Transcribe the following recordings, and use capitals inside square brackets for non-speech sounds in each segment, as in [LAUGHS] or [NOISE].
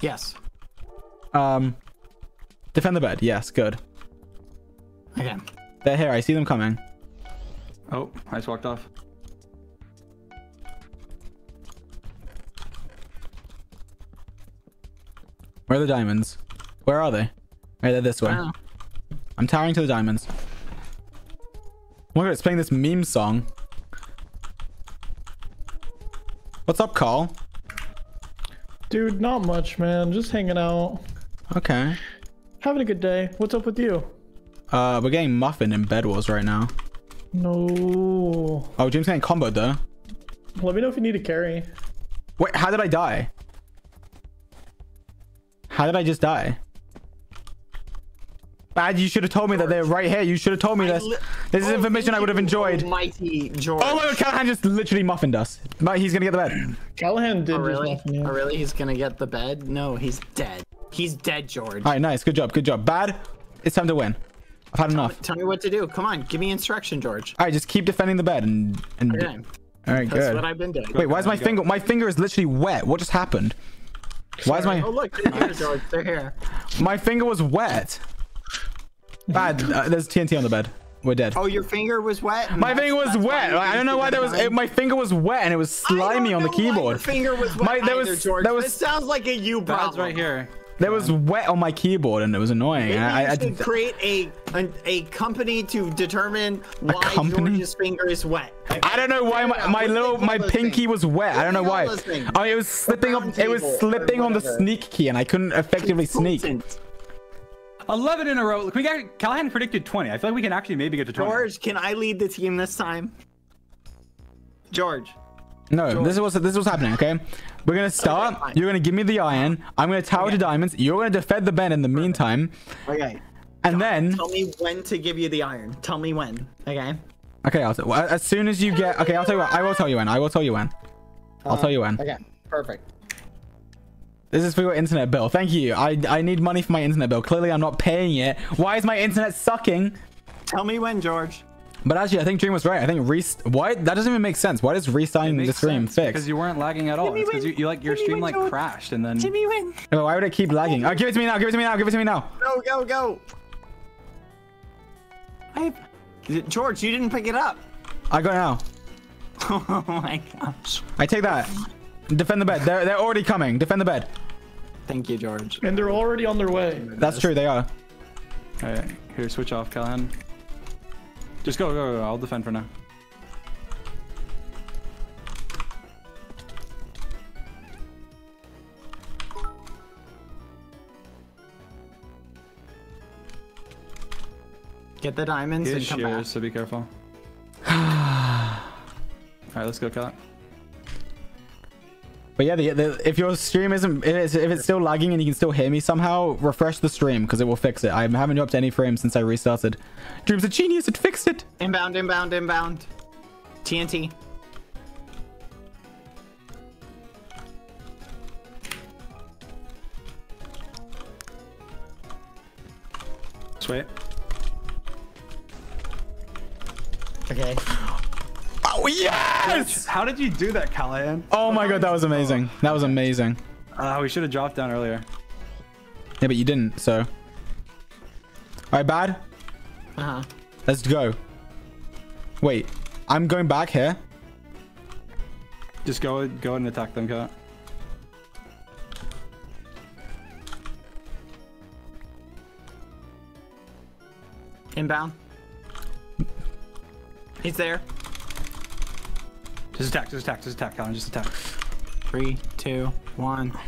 Yes. Um, defend the bed. Yes, good. Okay. They're here. I see them coming. Oh, I just walked off. Where are the diamonds? Where are they? Right, they're this way. Wow. I'm towering to the diamonds. Oh my god, it's playing this meme song. What's up, Karl? Dude, not much, man. Just hanging out. Okay. Having a good day. What's up with you? Uh, we're getting muffin in Bed Wars right now. No. Oh, Jim's getting combo though. Let me know if you need a carry. Wait, how did I die? How did I just die? Bad, you should have told me that they're right here. You should have told me this. This is Oh, information I would have enjoyed. Almighty George. Oh my god, Callahan just literally muffined us. But he's gonna get the bed. [CLEARS THROAT] Callahan did Oh, just really? muffin you. Oh, really? He's gonna get the bed? No, he's dead. He's dead, George. All right, nice. Good job. Good job. Bad. It's time to win. I've had enough. Tell me what to do. Come on, give me instruction, George. All right, just keep defending the bed and and. Okay. All right, That's good. what I've been doing. Wait, why is my finger? My finger is literally wet. What just happened? Why is my Oh, look, they're here, George. They're here. my finger was wet? [LAUGHS] Bad. Uh, there's TNT on the bed. We're dead. Oh, your finger was wet? My finger was wet. I don't know why see there was. It, my finger was wet and it was I don't slimy on the know why Your keyboard. finger was wet My- there either, was- George. there was- This sounds like a you problem. Bad's right here. There was wet on my keyboard and it was annoying. Maybe And I, you I, should I, create a, a a company to determine why company? George's finger is wet. I don't know why my, my little my pinky was wet. I don't know why. do they call? Oh, it was slipping on. It was slipping on the sneak key and I couldn't effectively sneak. Potent. 11 in a row. Can we get Callahan predicted 20. I feel like we can actually maybe get to 20. George, can I lead the team this time? George. No, this is what's this is what's happening. Okay, we're gonna start. fine. You're gonna give me the iron. I'm gonna tower to diamonds. You're gonna defend the bed in the meantime, Okay. and then Tell me when to give you the iron. Tell me when. Okay. okay, I'll t- well, as soon as you get okay, I'll tell you what. I will tell you when. I will tell you when. I'll uh, tell you when. Okay. Perfect. This is for your internet bill. Thank you. I I need money for my internet bill. Clearly, I'm not paying it. Why is my internet sucking? Tell me when, George. But actually, I think Dream was right. I think rest. Why? That doesn't even make sense. Why does restarting the stream sense, fix? Because you weren't lagging at all. me It's because you, you like your Give stream win, like George. crashed and then Give me win. No, why would it keep lagging? Oh, give it to me now. Give it to me now. Give it to me now. Go, go, go. I... George, you didn't pick it up. I got it now. [LAUGHS] Oh my gosh. I take that. Defend the bed. They're they're already coming. Defend the bed. Thank you, George. And they're already on their way. That's true. They are. All right, here, switch off, Callahan. Just go, go, go. I'll defend for now. Get the diamonds He and has come back. shears, so be careful. [SIGHS] All right, let's go, Callahan. But yeah, the, the, if your stream isn't, if it's, if it's still lagging and you can still hear me somehow, refresh the stream because it will fix it. I haven't dropped any frames since I restarted. Dream's a genius. It fixed it. Inbound, inbound, inbound. TNT. Sweet. Okay. Oh yes! How did you do that, Callahan? Oh my god, that was amazing. That was amazing. Uh, we should have dropped down earlier. Yeah, but you didn't. So. All right, bad. Uh huh. Let's go. Wait, I'm going back here. Just go, go and attack them, Cat. Inbound. He's there. Just attack, just attack, just attack, Callahan, just attack. Three, two, one.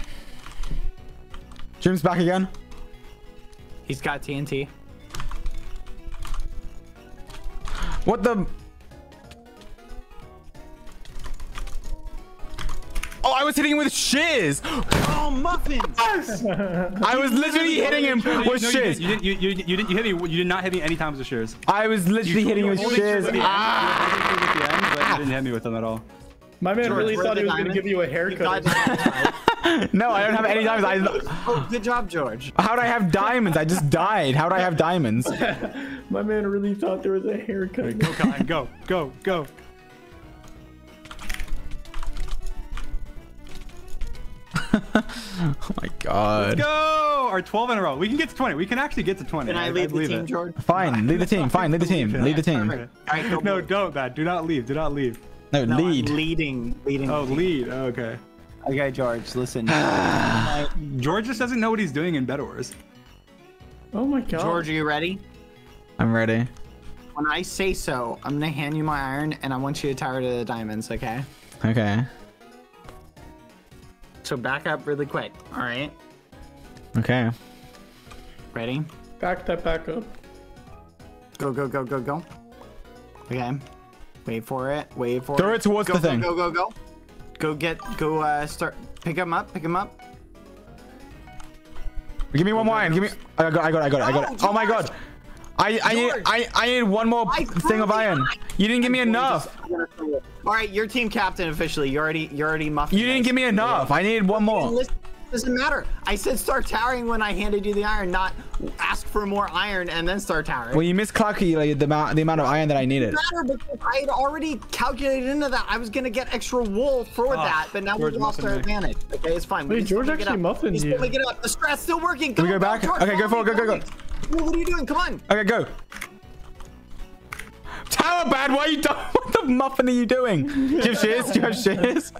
Jim's back again. He's got TNT. What the? I was hitting him with shears. Oh, muffins! [LAUGHS] I was literally hitting him No, with no, you didn't, you, didn't, you, you, you didn't you hit me. You did not hit me any times with shears. I was literally hitting him with Only shears. at the end, Ah! only at the end, but you didn't hit me with them at all. My man George, really thought he was gonna give you a haircut. [LAUGHS] No, I don't have any diamonds. I, [LAUGHS] Oh, good job, George. how'd I have diamonds? I just died. How'd I have diamonds? My man really thought there was a haircut. Go, Callahan, go, go, go. [LAUGHS] oh my god. Let's go! Or 12 in a row. We can get to 20. We can actually get to 20. Can I lead the believe team, it. George? Fine, lead the team. Fine, lead the team. Lead the team. Perfect. All right, go No, blue. don't, Bad. Do not leave. Do not leave. No, No, I'm lead. leading, leading. Oh, lead. Oh, okay. Okay, George, listen. [SIGHS] George just doesn't know what he's doing in Bed Wars. Oh my god. George, are you ready? I'm ready. When I say so, I'm gonna hand you my iron, and I want you to tower to the diamonds. Okay? Okay. So back up really quick. All right. Okay. Ready? Back that back up. Go, go, go, go, go. Okay. Wait for it. Wait for Throw it. it towards go, the thing. Go, go, go, go. Go get, go, uh, start. Pick him up, pick him up. Give me one more iron. Give me. I got. I got. I got. It I got. No, it. Oh my god. I I need I I need one more I thing of threw the iron. iron. You didn't give me enough. All right, you're team captain officially. You already, you already muffed. You didn't give me enough. I needed one more. Listen, doesn't matter. I said start towering when I handed you the iron, not ask for more iron and then start towering. Well, you miscalculated the amount the amount of iron that I needed. matter because I had already calculated into that. I was gonna get extra wool for ah, that, but now George we lost our me. advantage. Okay, it's fine. We Wait, can still George actually up. muffined We still you. make it up. The strat's still working. we go back? George, Okay, go follow for it, me, go, go. What are you doing? Come on. Okay, go. Tower bad. What are you doing? [LAUGHS] What the muffin are you doing? Do you have shears? Do you have shears?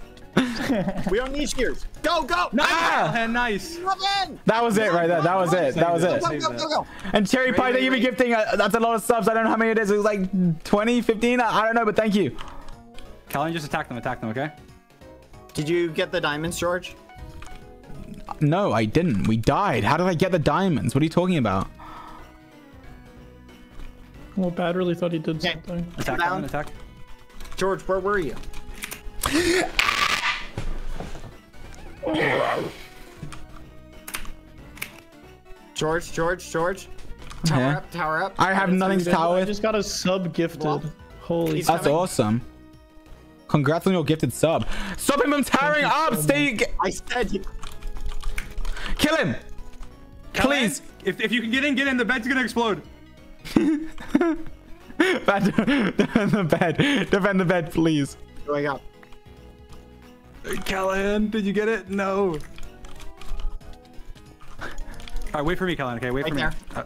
We don't need shears. Go, go. Ah! Nice. That was it right there. That was it. That was it. go, go, go, go. And Cherry Pie, Ready, thank you for ready, gifting. Uh, that's a lot of subs. I don't know how many it is. It was like 20, 15. I, I don't know, but thank you. Callan, just attack them. Attack them, okay? Did you get the diamonds, George? No, I didn't. We died. How did I get the diamonds? What are you talking about? Well, Bad really thought he did Okay. something. Attack, Down. Callan, attack. George, where were you? George, George, George. Tower Yeah. up, tower up. I have nothing to tower with. I just got a sub gifted. Well, Holy That's coming. awesome. Congrats on your gifted sub. Stop him from towering you up. so Stay. I said you. Kill him. Callan, Please. If, if you can get in, get in. The bed's gonna explode. Bad. Defend the bed. Defend the bed, please. Going up. Callahan, did you get it? No. All right, wait for me, Callahan. Okay, wait Right for there. me. Uh,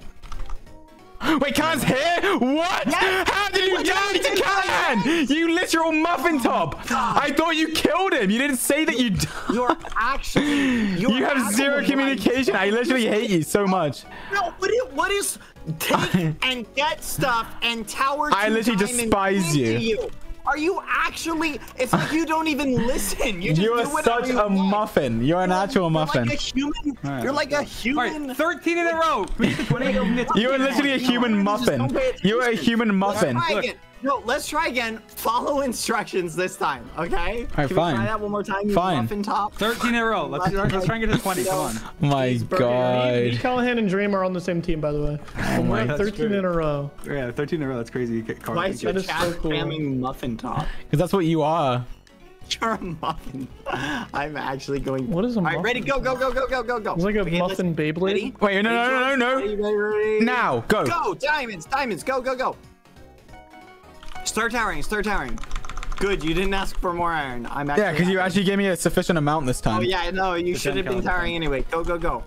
Wait, Callan's here? What? Yes! How did you What die to you? You literal muffin top. I thought you killed him. You didn't say that you died. [LAUGHS] You're actually. You're You have zero communication. I literally hate you so much. No, what is, what is take [LAUGHS] and get stuff and tower? I literally despise into you. Are you actually? It's like you don't even listen. You just You do are whatever such you a want. muffin. You're an actual muffin. You're like a human. right, you're like a human. right, 13 in a row. Can we get to 20? You are literally a human muffin. You are a human muffin. Look. Again. No, let's try again. Follow instructions this time, okay? right, Can fine. We try that one more time. Fine. Muffin top. 13 in a row. Let's, let's try and get to 20. Come on. My Me, god. Callahan, and Dream are on the same team, by the way. And we're my- at 13 true. in a row. Yeah, 13 in a row. That's crazy. Karl, Why is your That is chat so cool. spamming muffin top? Because that's what you are. You're a muffin. [LAUGHS] I'm actually going. What is a muffin? All right, ready? Go, go, go, go, go, go, go. It's like a Okay, muffin listen. Beyblade. Ready? Wait, no, no, no, no, no. Ready, ready, ready. Now, go. Go, diamonds, diamonds. Go, go, go. Start towering, start towering. Good, you didn't ask for more iron. I'm actually. Yeah, because you actually gave me a sufficient amount this oh, time. Oh yeah, no, you Good should have been Calvin. towering anyway. Go, go, go.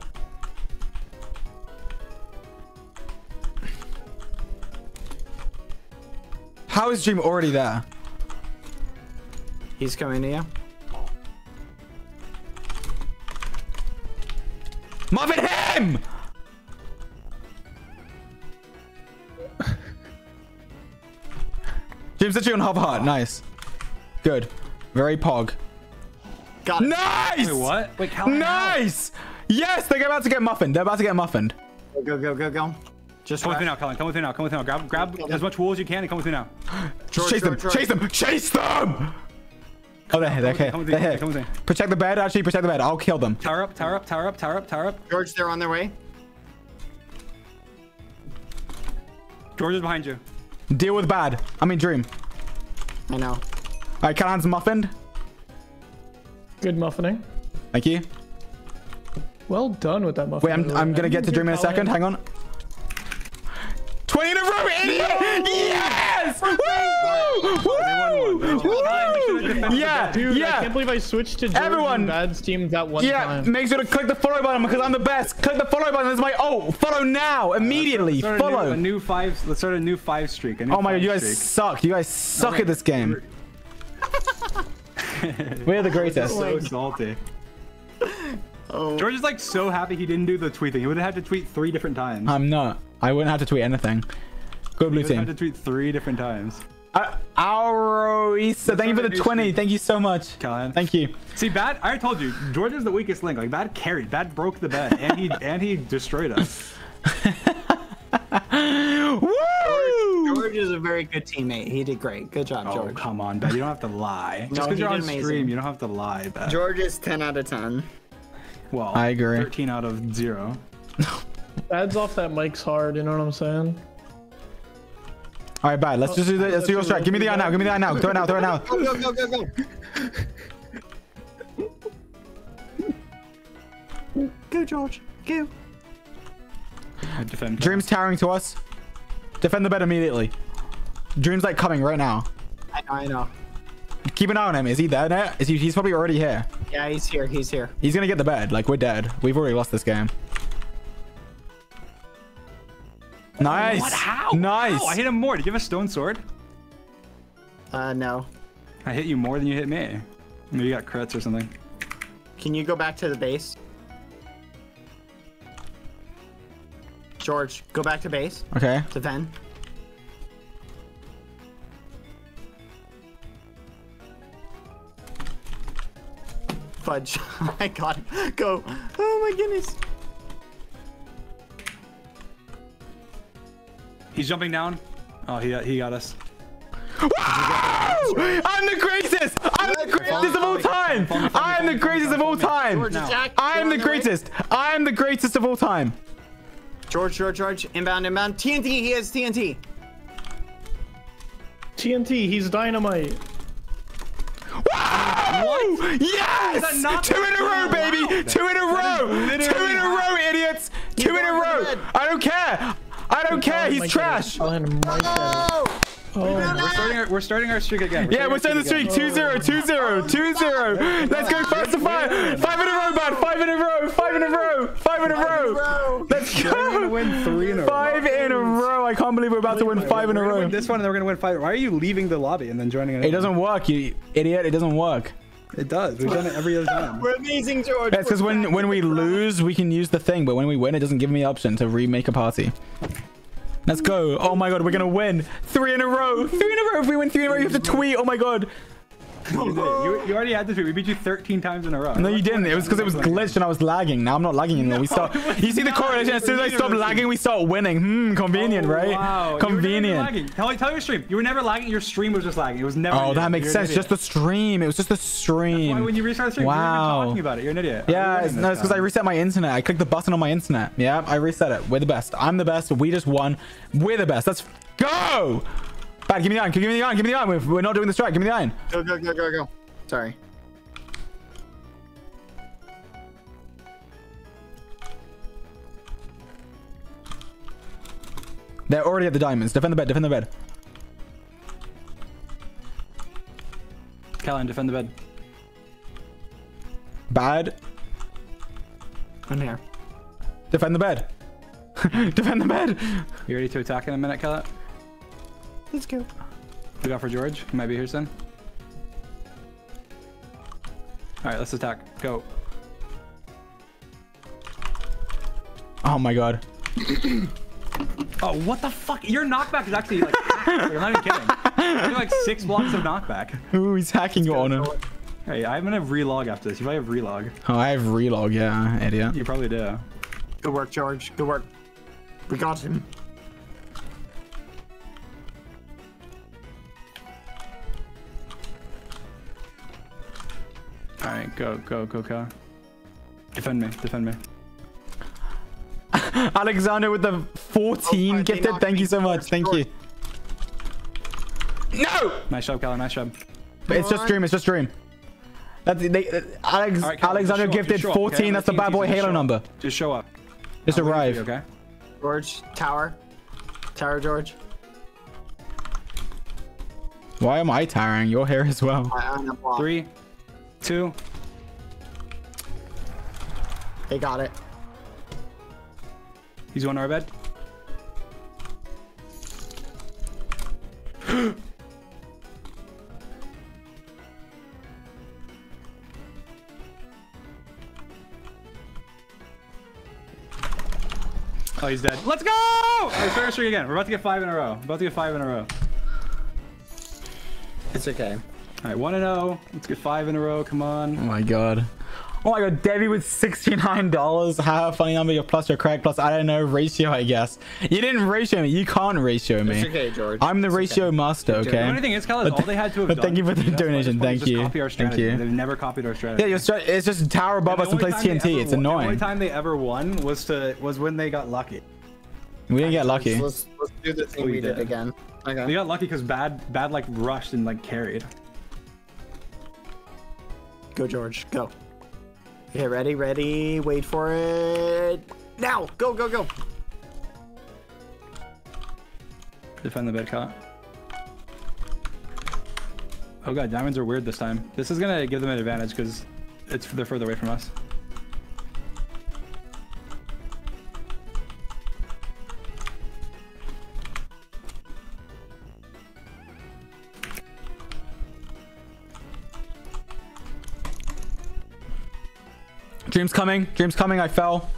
How is Dream already there? He's coming to you. Muffin him! Dream's literally on half a heart. Nice. Good. Very pog. Got it. Nice! Wait, what? Wait, how? Nice! Yes, they're about to get muffined. They're about to get muffined. Go, go, go, go, go. Just Come with me now, Callahan. Come with me now. Come with me now. Grab, grab as much wool as you can and come with me now. George, chase them! George, George. Chase them! Chase them! Oh, they're here. They're here. come with me, They're here. with me, come with Protect the bed. Actually, protect the bed. I'll kill them. Tower up, tower up, tower up, tower up, tower up. George, they're on their way. George is behind you. Deal with bad. I mean, Dream. I know. All right, Callahan's muffined. Good muffining. Thank you. Well done with that muffin. Wait, I'm, the. I'm gonna get to Dream in a second. Hang on. 20 in a row, idiot! Yes! Woo! Woo! Woo! Yeah, Dude, I yeah. can't believe I switched to George Everyone- Bad's team that one Yeah, time. make sure to click the follow button because I'm the best. Click the follow button. This is my oh, follow now, immediately. Start a new- Follow. a new five. Let's start a new five streak. new Oh my god, you guys streak. suck. You guys suck at this game. [LAUGHS] We're the greatest. so salty. Oh. George is like so happy he didn't do the tweet thing. He would have had to tweet three different times. I'm not. I wouldn't have to tweet anything. Go blue he would have had to tweet three different times. Uh, Auroisa, thank you for the start a new 20. streak. Thank you so much. Callahan. Thank you. See, Bad. I told you, George is the weakest link. Like Bad carried. Bad broke the bed, and he [LAUGHS] and he destroyed us. [LAUGHS] Woo! George is a very good teammate. He did great. Good job, Oh George. come on, Bad. You don't have to lie. [LAUGHS] No, Just because he you're on amazing. stream, you don't have to lie, Bad. George is 10 out of 10. Well, I agree. 13 out of zero. Bad's off that mic's hard, you know what I'm saying? All right, bad. Let's just do the, let's do your strike. Give me the eye now. Give me the eye now. Throw it now. Throw it now. Go, go, go, go, go. go, George. Go. Defend. Dream's towering to us. Defend the bed immediately. Dream's like coming right now. I know, I know. Keep an eye on him. Is he there? now? Is he? He's probably already here. Yeah, he's here. He's here. He's gonna get the bed. Like we're dead. We've already lost this game. Nice. What? How? Nice. How? I hit him more. Did you have a stone sword? Uh, no. I hit you more than you hit me. Maybe you got crits or something. Can you go back to the base? George, go back to base. Okay. Defend. Fudge. [LAUGHS] I got him. Go. Oh my goodness. He's jumping down. Oh, he he got us. Woo! I'm the greatest. I'm the greatest of all time. I'm the greatest of all time. George, attack. I'm the greatest. I'm the greatest of all time. George, George, George. Inbound, inbound. TNT. He has TNT. TNT, he's dynamite. Woo! Yes! Two in a row, baby! Two in a row! Two in a row, idiots! Two in a row! I don't care! I don't care! He's Mike trash! Dennis. Callahan, Mike Dennis. Oh! Oh, We're starting our, we're starting our streak again. Yeah, we're starting the streak. 2-0, 2-0, 2-0. Let's go fast to five. Five in a row, bud. Five in a row. Five in a row. Five in a row. Bro. Let's We're gonna go. win three in a row. Five in a row. I can't believe we're about to win five in a row. this one, and then we're gonna win five. Why are you leaving the lobby and then joining it? It doesn't work, you idiot. It doesn't work. It does. We've done it every other time. [LAUGHS] We're amazing, George. That's because when when we lose, we can use the thing, but when we win, it doesn't give me the option to remake a party. Let's go. Oh my god, we're gonna win. Three in a row. Three in a row. If we win three in a row, you have to tweet. Oh my god. You, you, you already had this. We beat you 13 times in a row. No, you didn't. It was because it was glitched and I was lagging. Now I'm not lagging anymore. we start. You see the correlation? As soon as I stop lagging, we start winning. Hmm, convenient, Oh, right? Wow. You were never Convenient. lagging. Tell, tell your stream. You were never lagging. Your stream was just lagging. It was never. Oh, that makes You're sense. Just the stream. It was just the stream. Why when you restart the stream, Wow. you're talking about it. You're an idiot. Yeah, it's, this no, it's because I reset my internet. I clicked the button on my internet. Yeah, I reset it. We're the best. I'm the best. We just won. We're the best. Let's go. Bad, give me the iron. Give me the iron. Give me the iron. We're, we're not doing the strike. Give me the iron. Go, go, go, go, go. Sorry. They're already at the diamonds. Defend the bed. Defend the bed. Callan, defend the bed. Bad. I'm here. Defend the bed. [LAUGHS] defend the bed. You ready to attack in a minute, Callan? Let's go. We got for George. He might be here soon. All right, let's attack. Go. Oh my god. [CLEARS THROAT] Oh, what the fuck? Your knockback is actually like. Like, I'm not even kidding. You're like six blocks of knockback. Ooh, he's hacking your honor. Hey, I'm gonna relog after this. You probably have relog. Oh, I have relog. Yeah, idiot. You probably do. Good work, George. Good work. We got him. All right, go, go, go, go. Defend me. Defend me. [LAUGHS] Alexander with the 14 Oh, gifted. Thank you so much. forward. Thank you. No! Nice job, Callan. Nice job. It's just on. dream. It's just dream. That's they. Uh, Alex, All right, Callan, Alexander just show up, gifted up, 14. okay? That's the BadBoyHalo number. Just show up. Just I'm arrive. you, okay? George, tower. Tower, George. Why am I tiring? Your hair as well. I, I'm not blocked. Three, They got it. He's going to our bed. [GASPS] Oh, he's dead. Let's go! Right, our streak again. We're about to get five in a row. About to get five in a row. It's okay. All right, one and zero. Let's get five in a row. Come on. Oh my god. Oh my god, Debbie with $69. How [LAUGHS] funny number your plus your crack plus I don't know ratio I guess. You didn't ratio me. You can't ratio me. It's okay, George. I'm the It's ratio okay. master, The okay? only thing is, Kyle, is But all they had to have but done. thank you for the that's why donation. just Thank you. Copy our Thank you. They've never copied our strategy. Yeah, you're stra- it's just a tower above And us and only place time they TNT. ever It's won- The only time they ever won was to was when they got lucky. We didn't get lucky. Let's, let's do the thing We we did did. again. They Okay. got lucky because bad bad like rushed and like carried. Go, George. Go. Okay, ready, ready. Wait for it. Now. Go, go, go. Defend the bed, Kyle. Oh god, diamonds are weird this time. This is gonna give them an advantage because it's they're further away from us. Dream's coming. Dream's coming. I fell.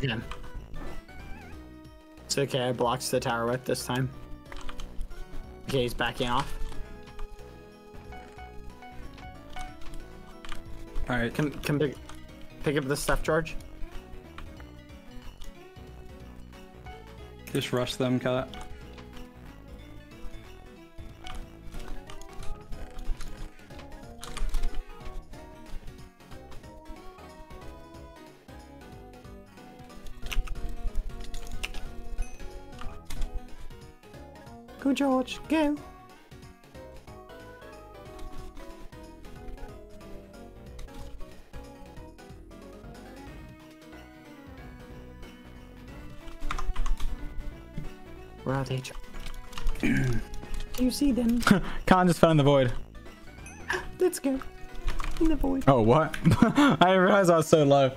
Again. It's okay. I blocked the tower with this time. Okay, he's backing off. All right, Can can pick, pick up the stuff, George. just rush them, Kyle. George. Go. Where are they? George? Do you see them? [LAUGHS] Khan just fell in the void. Let's go. In the void. Oh, what? [LAUGHS] I didn't realize I was so low.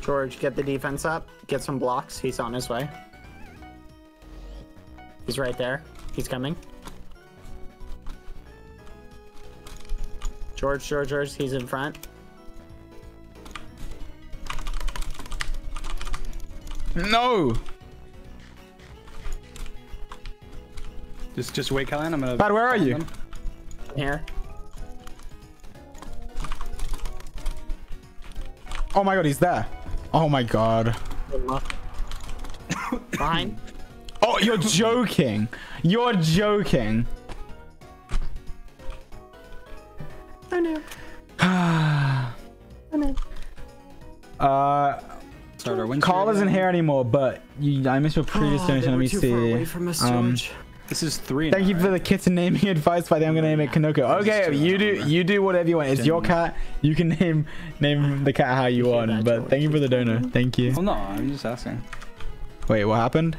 George, get the defense up. Get some blocks. He's on his way. He's right there. He's coming. George, George, George. He's in front. No! Just just wait, Kyle. I'm gonna. Bad, where are follow you? them. Here. Oh my god, he's there. Oh my god. [LAUGHS] Behind. Oh, you're joking. You're joking. Oh no. oh no. Uh, Start our Karl isn't again. here anymore, but you, I missed your previous Oh, they donation. Let were me too see. far away from us, Um, This is three. Thank now, you for the kitten naming [LAUGHS] advice. By the I'm gonna name it Kanoko. Okay, you do you do whatever you want. It's your cat. You can name name the cat how you Appreciate want. But thank you for the donor. Thank you. Well, no, I'm just asking. Wait, what happened?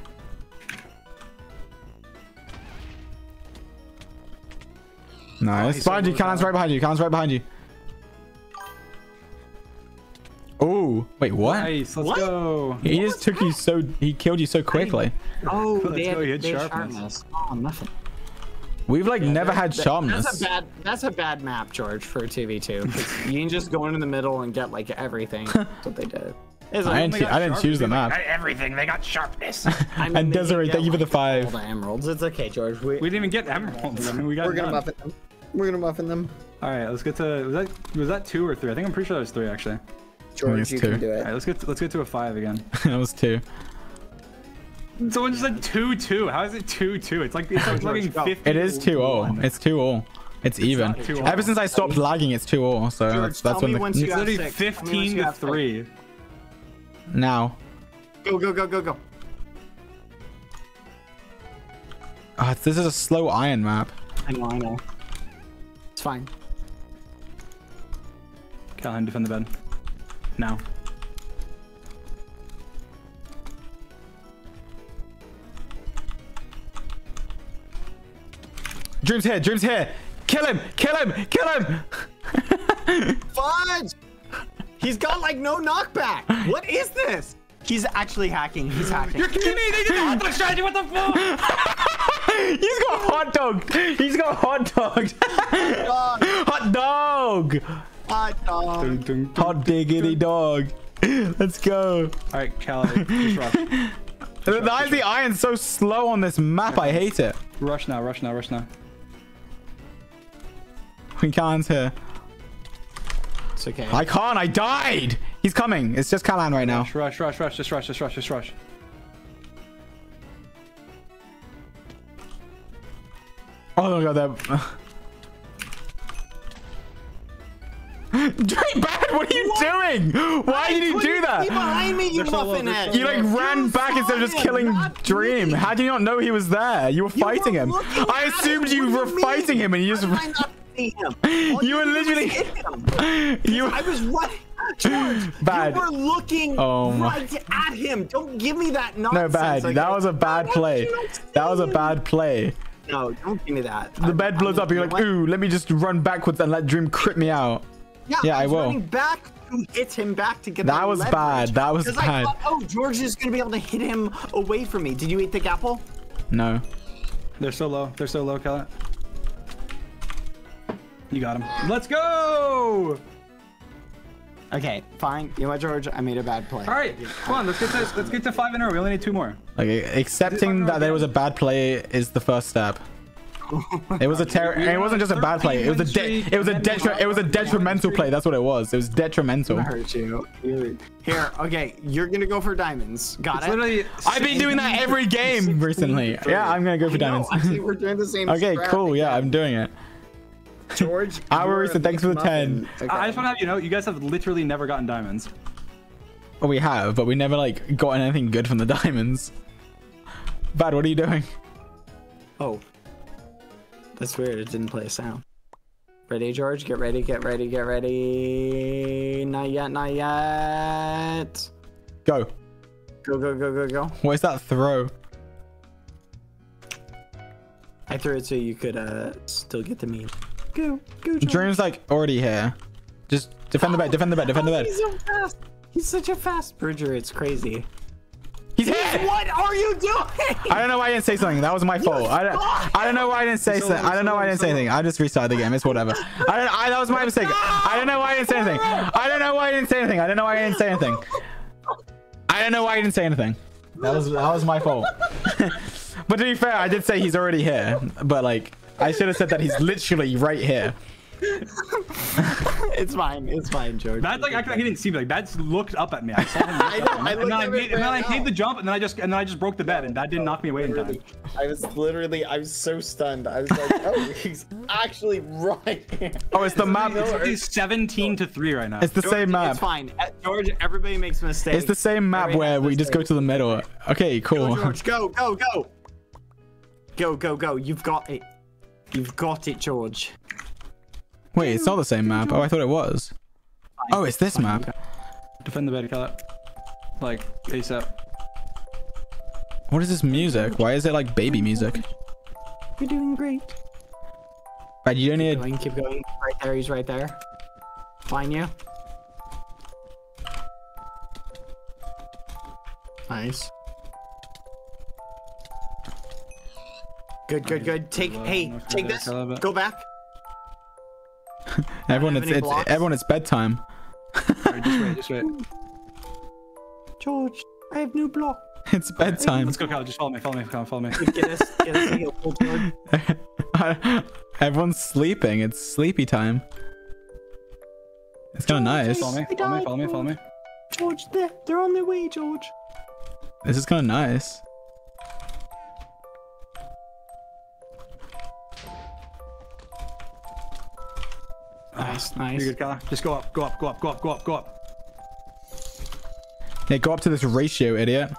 Nice. he's behind you, low Khan's right behind you. Khan's right behind you. Oh, wait, what? Nice. Let's What? go. He just took you so. He killed you so quickly. Oh, Let's they go, had, he had they had sharpness. Oh, nothing. We've like never had sharpness. That's a bad. That's a bad map, George, for two v two. You can just go in the middle and get like everything. [LAUGHS] that's what they did. It's I didn't, choo- I didn't choose the map. Everything. They got sharpness. [LAUGHS] I mean, And Desiree, thank you for the five. All the emeralds. It's okay, George. We, we didn't even get emeralds. I mean, we got we're gonna none. muffin them. We're gonna muffin them. All right, let's get to. Was that was that two or three? I think I'm pretty sure that was three actually. George, you two. can do it. right, let's get to, let's get to a five again. [LAUGHS] that was two. Someone just said two two. How is it two two? It's like it's like George, fucking fifty. It is two all. It's two all. It's even. not two. Ever since I stopped lagging, it's two all. So George, that's, that's tell when me the once you literally six. Tell me once fifteen to got six. three. now. Go go go go go. Ah, this is a slow iron map. I know. I know. It's fine. Callahan, defend the bed. Now. Dream's here. Dream's here. Kill him. Kill him. Kill him. [LAUGHS] Fudge! He's got like no knockback. What is this? He's actually hacking. He's hacking. You're kidding me! They did the hot dog strategy. What the fuck? [LAUGHS] [LAUGHS] He's got hot dog. He's got hot dog. Dog, [LAUGHS] hot dog. hot dog. Hot diggity dog. Let's go. All right, Callie, just rush. [LAUGHS] Why is the iron so slow on this map? I hate it. Rush now, rush now, rush now. We can't here. It's okay. I can't. I died. He's coming. It's just Kalan right now. Rush, rush, rush, rush, just rush, just rush, just rush. Oh my god, that. [LAUGHS] Dream bad. What are you doing? Why did you do that? behind me, you They're so low, muffin head. You like You ran back instead of just killing Dream. me. How do you not know he was there? You were You were fighting him. I assumed him. you What were you fighting mean? him and you just. How did I not see him? [LAUGHS] All You were literally- hit him. [LAUGHS] You. I was running. George, Bad. you were looking Oh right at him. Don't give me that nonsense. No, bad. okay? That was a bad play. did you not That was a bad play. No, don't give me that. The bed blows up. You're like, ooh, let me just run backwards and let Dream crit me out. Yeah, Yeah, I was will. running back to hit him back to get That the was leverage. bad. That was bad. I thought, oh, George is gonna be able to hit him away from me. Did you eat the apple? No. They're so low. They're so low, Callie. You got him. Let's go! Okay, fine. You know what, George? I made a bad play. All right, come on. Let's get to let's get to five in a row. We only need two more. Okay, accepting that there was a bad play is the first step. It was a ter- [LAUGHS] We It wasn't just a bad play. It was a de- it was a and then we detri- it was a detrimental play. That's what it was. It was detrimental. I hurt you. You- Here, okay, you're gonna go for diamonds. Got It's it. literally. I've been doing that every game [LAUGHS] recently. Yeah, I'm gonna go for diamonds. actually, [LAUGHS] we're doing the same. Okay, cool. Yeah. I'm doing it. George. [LAUGHS] Our you're thanks for the McMuffin. 10. Okay. I just want to have you know, you guys have literally never gotten diamonds. Well, we have, but we never like gotten anything good from the diamonds. Bad. What are you doing? Oh. That's weird. It didn't play a sound. Ready, George? Get ready, get ready, get ready. Not yet, not yet. Go. Go, go, go, go, go. What is that throw? I threw it so you could uh still get the meme. Go, go, George. Dream's like already here. Just defend the bed. Defend the bed. Defend the bed. He's so fast. He's such a fast bridger. It's crazy. He's here. What are you doing? I don't know why I didn't say something. That was my fault. I don't. I don't know why I didn't say So something. I don't know why I didn't say anything. I just restarted the game. It's whatever. I don't. I, that was my mistake. I don't know why I didn't say anything. I don't know why I didn't say anything. I don't know why I didn't say anything. I don't know why I didn't say anything. That was that was my fault. [LAUGHS] but to be fair, I did say he's already here. But like, I should have said that he's literally right here. [LAUGHS] it's fine. It's fine, George. That's like acting like he didn't see me. Like that's looked up at me. I saw him. [LAUGHS] I know, I and then I at it made, and then I made the jump, and then I just and then I just broke the bed, and that didn't knock me away in time. I was literally, I was so stunned. I was like, oh, [LAUGHS] he's actually right here. Oh, it's the map. It's literally 17 to three right now. It's the George, same map. It's fine. Uh, George, everybody makes mistakes. It's the same map Everybody where we just go to the middle. Okay, Go, cool. George, go, go, go. Go, go, go. You've got it. You've got it, George. Wait, it's not the same map. Oh, I thought it was. Oh, it's this map. Defend the bed, kill it. Like ASAP. What is this music? Why is it like baby music? You're doing great. But you don't need. Going, keep going. Right there, he's right there. Find you. Nice. Good, good, good. Take, Love hey, take this. Go back. [LAUGHS] Everyone, it's it's everyone. It's bedtime. Alright, just wait, just wait. [LAUGHS] George, I have new block. It's bedtime. Let's go, Kyle. Just follow me, follow me, Kyle, follow me. Get us, get us a heal, George. [LAUGHS] Everyone's sleeping. It's sleepy time. It's kind of nice. Follow me, follow me, follow me, follow me. George, they're, they're on their way, George. This is kind of nice. Nice, You're nice. good, Kyle. Just go up, go up, go up, go up, go up, go up. Yeah, go up to this ratio, idiot.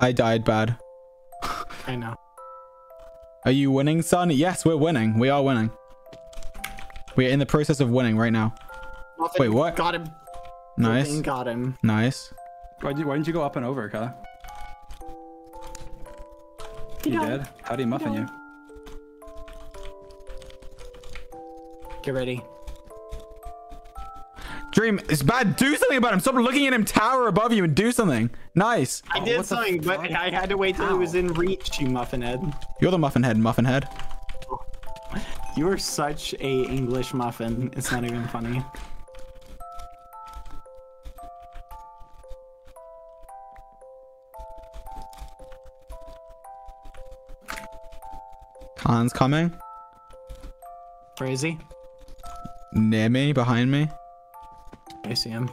I died bad. I know. Are you winning, son? Yes, we're winning. We are winning. We are in the process of winning right now. Nothing. Wait, what? Got him. Nice. Nothing Got him. Nice. Why, did, why didn't you go up and over, Kyle? You don't. dead? How do you muffin you? Get ready. Dream, it's bad. Do something about him. Stop looking at him tower above you and do something. Nice. I Oh, did what the something, but? I had to wait till he was in reach, you muffin head. You're the muffin head, muffin head. You are such a English muffin. It's not even funny. Khan's coming. Where is he? Near me, behind me. I see him.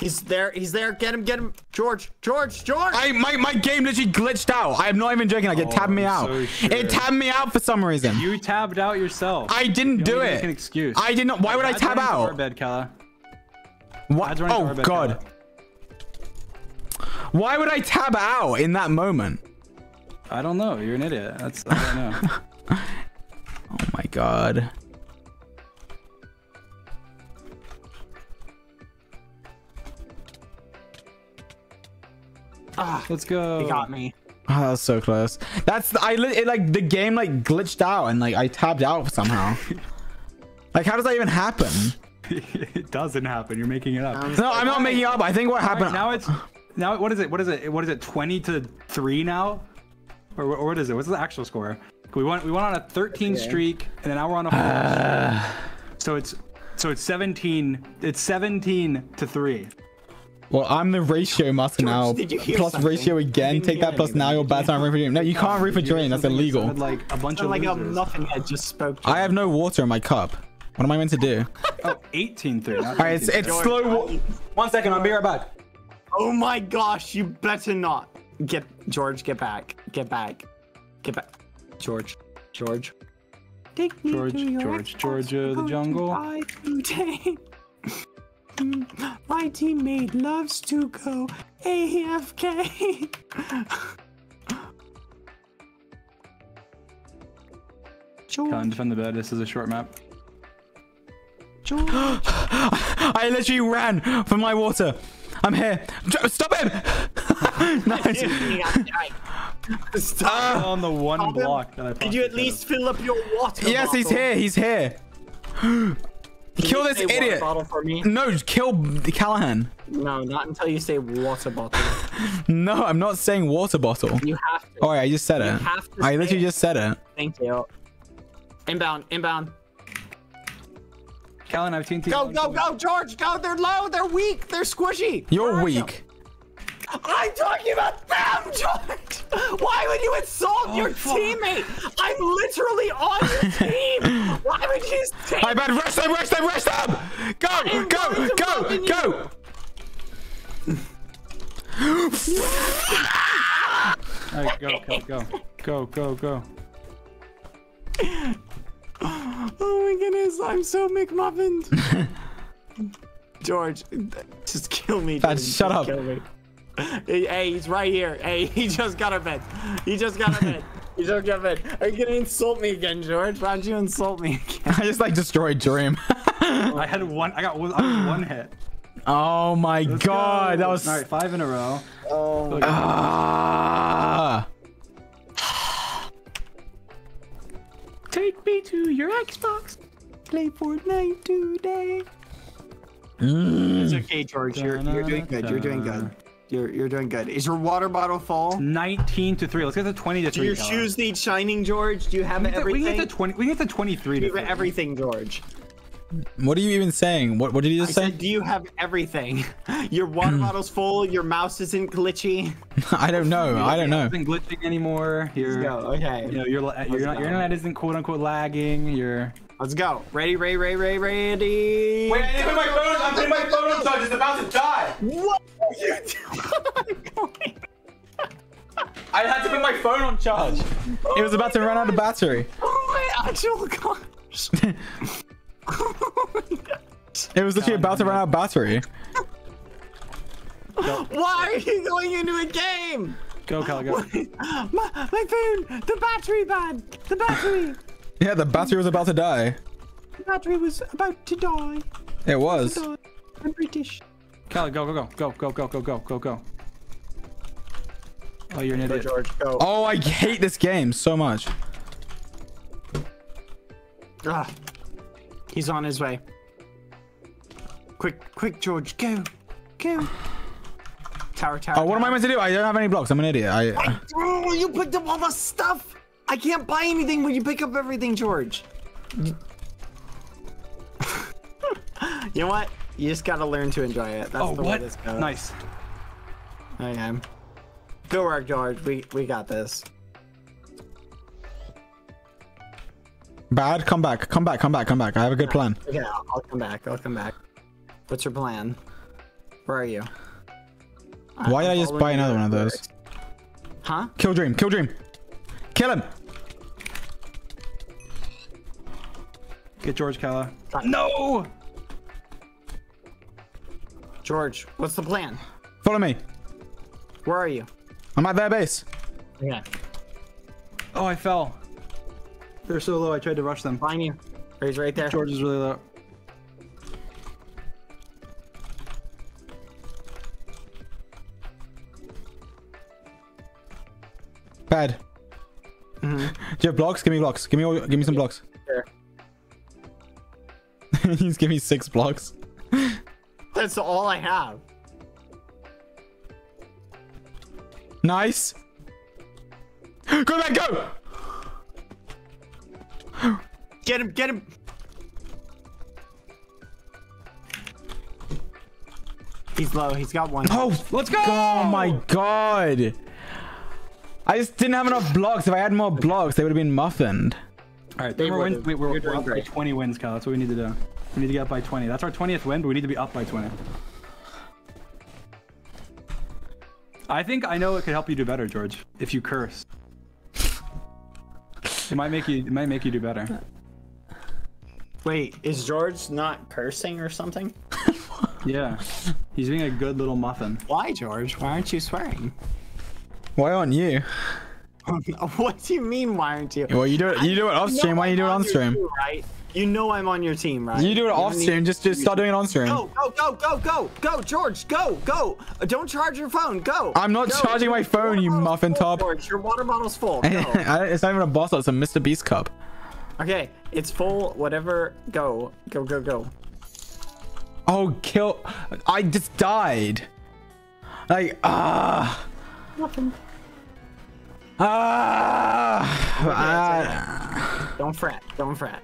He's there. He's there. Get him. Get him. George. George. George. I my, my game literally glitched out. I am not even joking. Like it Oh, tabbed me I'm out. so sure. It tabbed me out for some reason. You tabbed out yourself. I didn't You do don't need to Make an excuse. I did not. Why would I Dad's tab running our out? bed, Kala. What? Dad's running to Oh bed, god. Kala. Why would I tab out in that moment? I don't know. You're an idiot. That's I don't know. [LAUGHS] Oh my god. Ah, Let's go. he got me. Oh, that was so close. That's I li- it, like the game like glitched out and like I tabbed out somehow. [LAUGHS] like how does that even happen? [LAUGHS] it doesn't happen. You're making it up. No, I'm not making it up. I think what happened. right, now it's now what is it? What is it? What is it? 20 to three now, or, or what is it? What's the actual score? We went we went on a 13 streak, and then now we're on a uh. four. so it's so it's 17. It's 17 to three. well, I'm the ratio master now. did you hear Plus something? ratio again. Take that plus now anything. you're bad on room for dream. No, you can't reef a drain. That's illegal. sounded Like a bunch of like a losers. muffin head just spoke. To I have no water in my cup. What am I meant to do? [LAUGHS] Oh, 18 3. All right, it's, it's slow. One second, I'll be right back. Oh my gosh! You better not. Get George. Get back. Get back. Get back. George. George. Take me George, to your George, Georgia, the jungle. [LAUGHS] My teammate loves to go AFK. [LAUGHS] George, defend the bed. This is a short map. George. [GASPS] I literally ran for my water. I'm here. Stop him! [LAUGHS] nice. Stop. Ah. on the one Help him. block that I Did you at least fill up your water Yes, he's here. He's here. Kill this say water idiot. bottle for me? No, kill Callahan. No, not until you say water bottle. [LAUGHS] No, I'm not saying water bottle. You have to. Oh, I just said it. have to I literally it. just said it. Thank you. Inbound, inbound. Callan, I have TNT. Go, go, go, George, go. They're low. They're weak. They're squishy. You're are weak. I'm talking about them, George. Why would you insult oh, your fuck. teammate? I'm literally on your [LAUGHS] team. Why would you say I bad. Rush them, rush them, rush them. Go, I'm go, going go, go. All right, go, go, go, go, go, go. Oh my goodness, I'm so McMuffined. [LAUGHS] George, just kill me. Dude. shut Just up. Kill me. Hey, hey, he's right here. Hey, [LAUGHS] he just got a bed. He just got a bed. He just got a bed. Are you gonna insult me again, George? Why don't you insult me again? [LAUGHS] I just like destroyed Dream. I had one. I got one, I one hit. oh my Let's god, go. that was. all right. Five in a row. Oh, Ah. Take me to your Xbox. Play Fortnite today. It's okay, mm. George. You're, you're doing good. You're doing good. You're you're doing good. Is your water bottle full? 19 to three. Let's get to 20 to Do three. your shoes need shining, George? Do you have We can get- we everything? can get to 20. We can get to 23 to You have three. everything, George. What are you even saying? What What did you I just say? said, do you have everything? [LAUGHS] Your water hmm. bottle's full. Your mouse isn't glitchy. [LAUGHS] I don't know. I don't know. Isn't glitching anymore. You're, Go. Okay. you know, you're, la- you're not, your internet isn't quote unquote lagging. You're. Let's go. Ready, ready, ready, ready, ready. Wait, I didn't put my phone. I'm putting my phone on charge. It's about to die. What are you doing? [LAUGHS] I had to put my phone on charge. It was about to run out of battery. oh my actual gosh. Oh. [LAUGHS] It was literally about to run out of battery. [LAUGHS] Why are you going into a game? Go, Cal, go. [LAUGHS] my, my phone, the battery bad. The battery. Yeah, the battery was about to die. The battery was about to die. It was. Die. I'm British. Kelly, go, go, go, go, go, go, go, go, go, go. Oh, you're an Go, idiot. George, go. Oh, I hate this game so much. Ah. He's on his way. Quick, quick, George, go, go. Tower, tower. Oh, what am I meant to do? I don't have any blocks. I'm an idiot. I. Oh, you picked up all the stuff. I can't buy anything when you pick up everything, George. [LAUGHS] you know what? You just gotta learn to enjoy it. That's Oh, the what? way this goes. Nice. Okay. Go work, George. We we got this. Bad. Come back. Come back. Come back. Come back. I have a good plan. Okay, I'll, I'll come back. I'll come back. What's your plan? Where are you? Why did I'm I just buy another one of those? Huh? Kill Dream. Kill Dream. Kill him. Get George Kella. Got it. No! George, what's the plan? Follow me. Where are you? I'm at their base. Yeah. Oh, I fell. They're so low, I tried to rush them. Find you. He's right there. George is really low. Bad. Mhm. Do you have blocks? Give me blocks. Give me all, give me some blocks. Sure. [LAUGHS] He's giving me six blocks. [LAUGHS] That's all I have. Nice. [GASPS] Go back, go! [GASPS] Get him, get him. He's low. He's got one. Oh, Let's go! Oh my god. I just didn't have enough blocks. If I had more blocks, they would have been muffined. All right, They three more wins. Wait, we're, we're doing up by 20 wins, Kyle. That's what we need to do. We need to get up by 20. That's our 20th win, but we need to be up by 20. I think I know it could help you do better, George. If you curse, it might make you. It might make you do better. Wait, is George not cursing or something? [LAUGHS] Yeah, he's being a good little muffin. Why, George? Why aren't you swearing? Why aren't you? [LAUGHS] what do you mean? Why aren't you? Well, you do it. You do it off stream. Why don't you do it on your stream? team, right? You know I'm on your team, right? You do it don't off need- stream. Just, just start doing it on stream. Go, go, go, go, go, go, George, go, go. Uh, Don't charge your phone. Go. I'm not Go. charging my phone, Water you muffin full, top. George, your water bottle's full. [LAUGHS] Go. It's not even a boss. It's a MrBeast cup. okay, it's full. Whatever. Go, go, go, go. Oh, kill! I just died. Like ah ah. ah. Don't fret. Don't fret.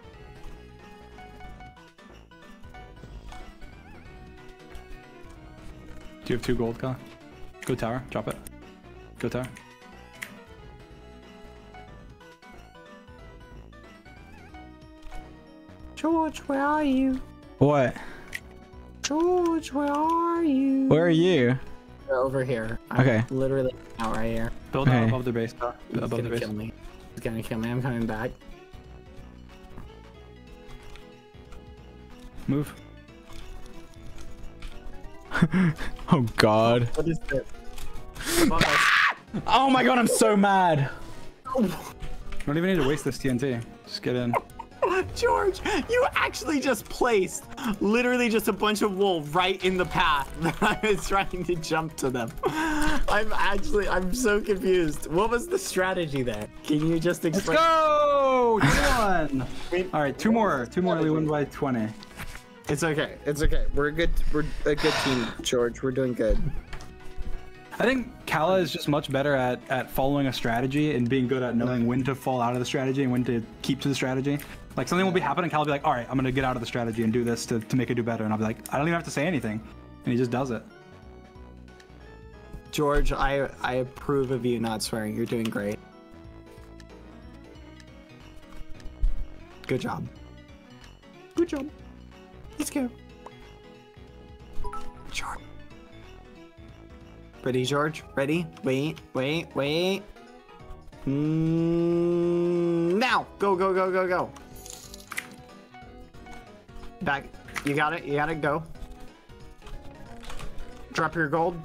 Do you have two gold, Cal? Go tower. Drop it. Go tower. George, where are you? What? George, where are you? Where are you? They're over here. I'm Okay. Literally out right here. Build Okay. up above the base. Cal. He's Above the gonna base. kill me. He's gonna kill me. I'm coming back. Move. [LAUGHS] Oh God. What is this? Oh my God. I'm so mad. You don't even need to waste this TNT. Just get in. [LAUGHS] George, you actually just placed literally just a bunch of wool right in the path [LAUGHS] that I was trying to jump to them. I'm actually, I'm so confused. What was the strategy there? Can you just Let's explain? go! Two one. All right, two more. Two more. We win by 20. It's okay. It's okay. We're a good, we're a good team, George. We're doing good. I think Kala is just much better at, at following a strategy and being good at knowing when to fall out of the strategy and when to keep to the strategy. Like something will be happening, Kala will be like, all right, I'm gonna get out of the strategy and do this to, to make it do better. And I'll be like, I don't even have to say anything. And he just does it. George, I, I approve of you not swearing. You're doing great. Good job. Good job. Let's go. George. Ready, George? Ready? Wait, wait, wait. Mm, now! Go, go, go, go, go. Back. You got it. You got it. Go. Drop your gold.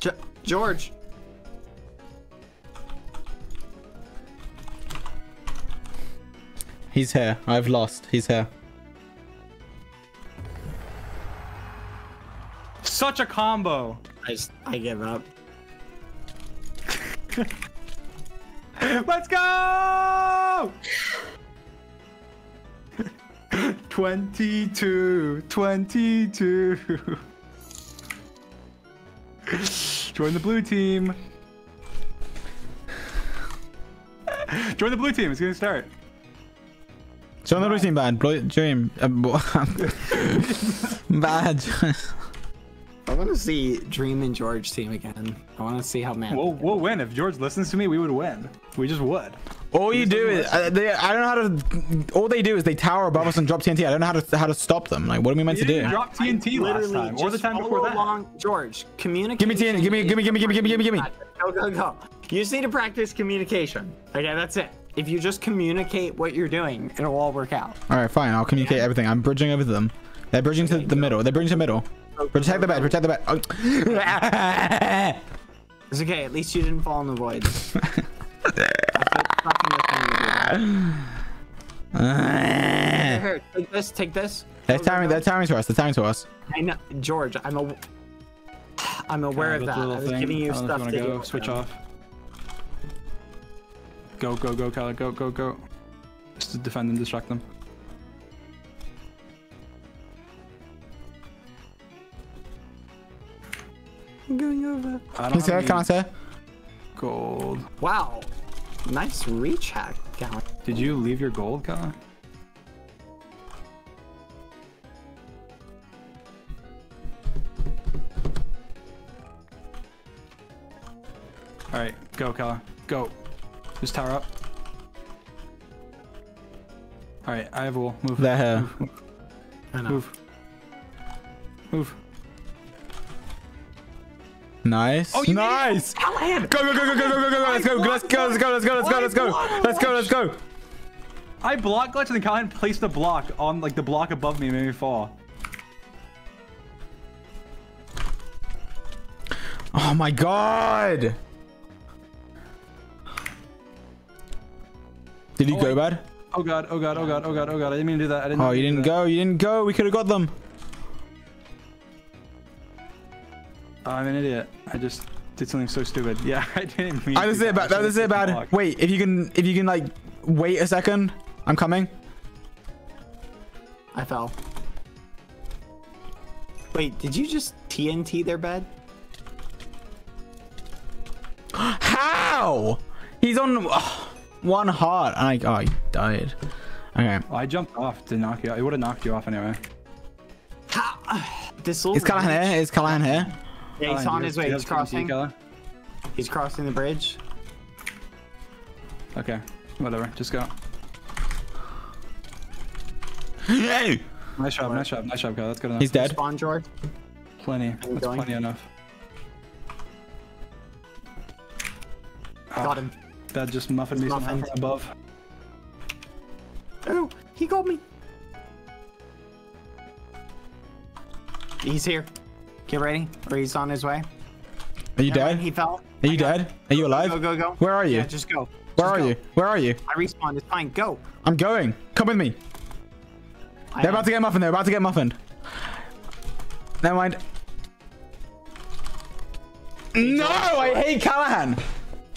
Ge- George. He's here. I've lost. He's here. such a combo. I just, I give up. [LAUGHS] Let's go! [LAUGHS] 22, 22. [LAUGHS] Join the blue team. Join the blue team. It's gonna start. Join the blue team, bad. Blue, dream. Uh, [LAUGHS] bad. I want to see Dream and George team again. I want to see how man. We'll, we'll win. If George listens to me, we would win. We just would. all you do is uh, they, I don't know how to. All they do is they tower above us and drop TNT. I don't know how to how to stop them. Like, what are we meant to You didn't do? drop TNT last time, or the time before follow that. along. George, communicate. Give me TNT. Give me. Give me. Give me. Give me. Give me. Give me. Give me. Go, go, go. You just need to practice communication. Okay, that's it. If you just communicate what you're doing, it'll all work out. All right, fine. I'll communicate everything. I'm bridging over to them. They're bridging to the middle. They're bridging to the middle. Protect the bed. Protect the bed. Oh. [LAUGHS] It's okay. At least you didn't fall in the void. I put stuff in the thing to do that. Here, take this. Take this. They're Go, go, They're towering to us. They're towering to us. I know, George. I'm a. I'm aware of that. a I little was thing. giving you I don't know if stuff to wanna go. Switch off. Go, go, go, Kyler. Go, go, go. Just to defend and distract them. I'm going over. I don't He's here. have Come any on, sir. gold. Wow. Nice reach hack, Gal. Did you leave your gold, Kyler? All right, go, Kyler. Go. Just tower up. All right, I have a wool. Move. They're uh, here. I know. Move. Move. Nice. Oh, you made it. nice. Callahan! Go, go, go, go, go, go, go, go. Let's go. Let's go. Let's go. Let's go. Let's go. Let's go. Let's go. Let's go. I block glitch and then Kylan placed a block on like the block above me and made me fall. Oh my god. Did you Oh, go, I- bad? Oh god, oh god, oh god, oh god, oh god. I didn't mean to do that. I didn't Oh, mean you didn't go. You didn't go. We could have got them. Oh, I'm an idiot. I just did something so stupid. [LAUGHS] Yeah, I didn't mean I to just do it that. bad. That was it Block. bad. Wait, if you can, if you can like wait a second, I'm coming. I fell. Wait, did you just TNT their bed? [GASPS] How? He's on oh, one heart. And I, oh, he died. Okay. I jumped off to knock you out. It would have knocked you off anyway. Ha! This Is Callahan reach- here? Is Callahan here? Yeah, he's Kylan, on his way. He's crossing. Kylan? He's crossing the bridge. Okay, whatever. Just go. Hey! Nice job, nice job, nice job, Kylan. That's good enough. He's dead. Spawn, George. Plenty. That's going? plenty enough. Got him. That just muffined me somehow from above. Oh, he got me. He's here. Get ready, or he's on his way. Are you Never dead? He fell. Are you dead? Are you alive? Go, go, go. Where are you? Yeah, just go. Where Just are go. you? Where are you? I respawned. It's fine. Go. I'm going. Come with me. I They're am. about to get muffined. They're about to get muffined. Never mind. No, I hate Callahan.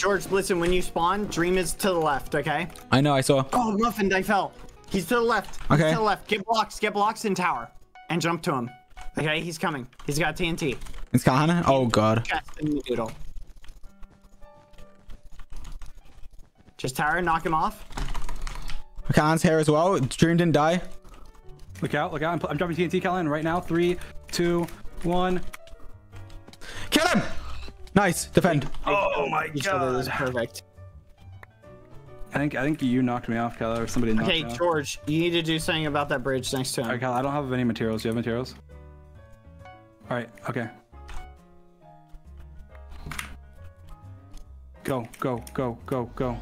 George, listen. When you spawn, Dream is to the left. Okay. I know. I saw. Oh, Muffin, I fell. He's to the left. He's Okay. to the left. Get blocks. Get blocks in tower, and jump to him. Okay, he's coming. He's got TNT. It's Callahan. Oh god. Chest in the noodle. Just tower, knock him off. Callahan's here as well. Dream didn't die. Look out, look out. I'm, I'm dropping TNT, Kylan, right now. Three, two, one. Kill him. Nice. Defend. Oh my Each other is perfect. I think I think you knocked me off, Kyla, or somebody knocked Okay, me off. Okay, George, you need to do something about that bridge next to him. Alright, Kyla, I don't have any materials. Do you have materials? Alright, okay. Go, go, go, go, go.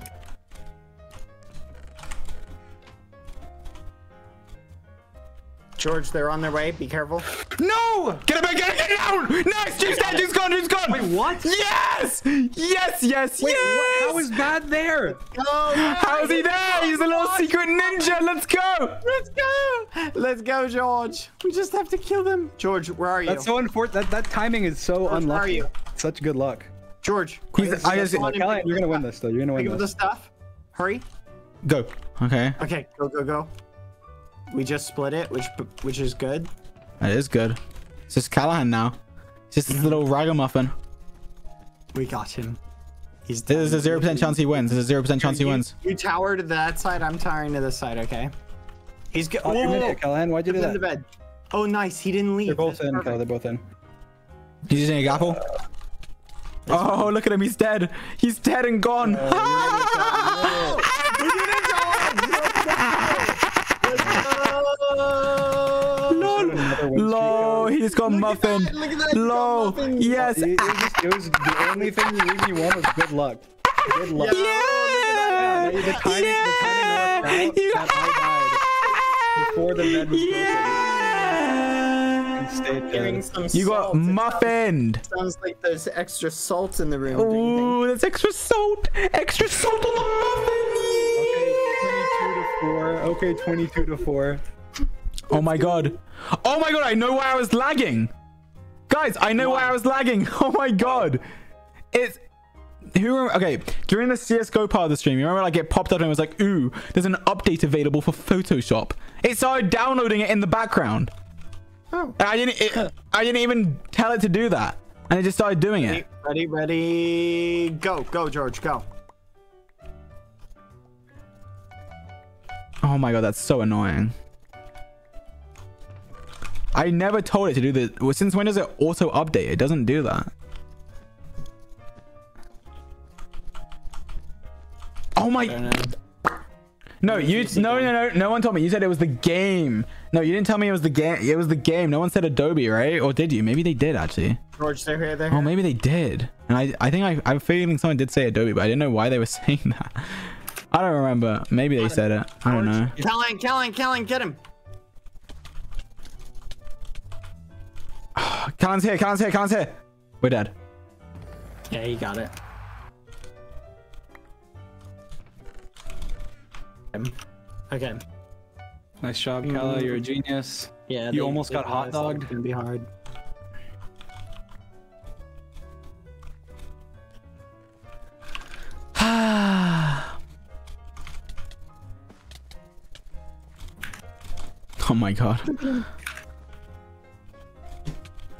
George, they're on their way. Be careful. No! Get him back, get him, get him down! Nice! Dude's dead, dude's gone, dude's gone! Wait, what? Yes! Yes, yes, Wait, yes! what? How is bad there? Oh, How's he there? He's a little secret ninja. Let's go. Let's go! Let's go, George. We just have to kill them. George, where are you? That's so unfortunate. That, that timing is so unlucky. where are unlucky. you? Such good luck. George, He's- I let's just- go on and Kelly, you're gonna win this though. You're gonna Pick win up the stuff. Hurry. Go. Okay. Okay, go, go, go. We just split it, which which is good. That is good. It's just Callahan now. It's just this mhm. little ragamuffin. We got him. He's This is a zero percent chance he wins. There's a zero percent chance he You- wins. You tower to that side. I'm towering to this side. Okay. He's good. Oh, you're Callahan. Why'd you do in the that? bed. Oh, nice. He didn't leave. They're both That's in, Kelly. They're both in. He's using a grapple. Oh, look at him. He's dead. He's dead and gone. Oh, Lol. [LAUGHS] [LAUGHS] he just got muffined. Look at that, he got Yes. It, it, was just, it was the only thing the reason you won was good luck. Good luck. Yeah. The timing, the timing worked out You- that I died before the med was Yeah. and stayed Getting dead. some You got salt. It muffined. Sounds like there's extra salt in the room. don't you think? Ooh, that's extra salt. Extra salt on the muffin. Okay, 22 to 4. Okay, 22 to 4. Oh my god. Oh my god, I know why I was lagging. Guys, I know why I was lagging. [LAUGHS] Oh my god. It's who okay during the CS:GO part of the stream, you remember like it popped up and it was like, "Ooh, there's an update available for Photoshop." It started downloading it in the background. Oh. And I didn't. It, I didn't even tell it to do that, and it just started doing it. Ready, ready, go, go, George, go. Oh my god, that's so annoying. I never told it to do this. Well, Since when does it auto update? It doesn't do that. Oh my. No, you no no no no one told me. You said it was the game. No, you didn't tell me it was the game. It was the game. No one said Adobe, right? Or did you? Maybe they did actually. George, they're here, they're Oh, maybe they did. And I I think I I'm feeling someone did say Adobe, but I didn't know why they were [LAUGHS] saying that. I don't remember. Maybe they said it. I don't know. Kellen, Kellen, Kellen, get him. [SIGHS] Callan's here. Callan's here. Callan's here. We're dead. Yeah, he got it. Okay. Nice job, mm. Kella. You're a genius. Yeah. You almost got hot It's gonna be hard. [SIGHS] oh my god. [LAUGHS]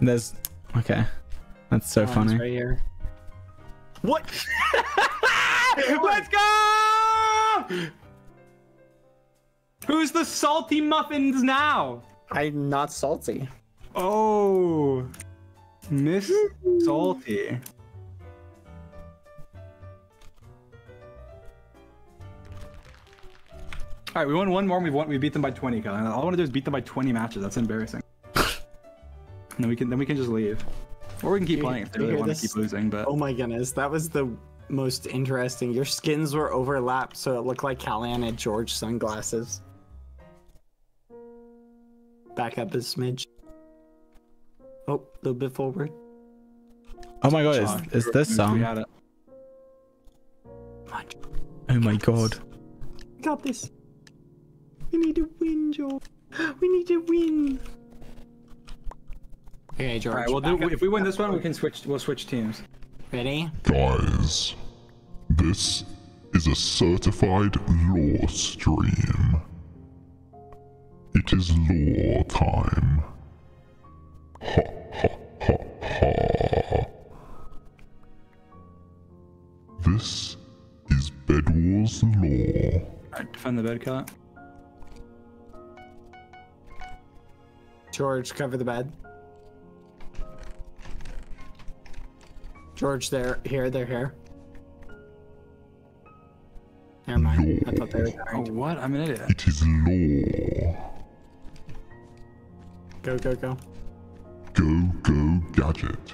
There's okay. That's so Oh, funny. Right here. What? [LAUGHS] Let's go! Who's the salty muffins now? I'm not salty. Oh, Miss Salty. All right, we won one more. We won. We beat them by 20. Kyle. All I want to do is beat them by 20 matches. That's embarrassing. And then we can then we can just leave, or we can keep You- playing if they really want to keep losing. But Oh my goodness, that was the most interesting. Your skins were overlapped, so it looked like Callan had George sunglasses. Back up a smidge. Oh, a little bit forward. Oh my god, Sean, is, is this song? had it. Oh my god. we got this. We need to win, George. We need to win. Okay, George. All right, we'll do. up. If we win this one, we can switch. We'll switch teams. Ready? Guys, this is a certified law stream. It is law time. Ha ha ha ha. This is Bed Wars law. All right, defend the bed, Kyle. George, cover the bed. George, they're here. They're here. Never mind. I thought they were Oh, trying to what? I'm an idiot. It is law. go, go, go. Go, go, gadget.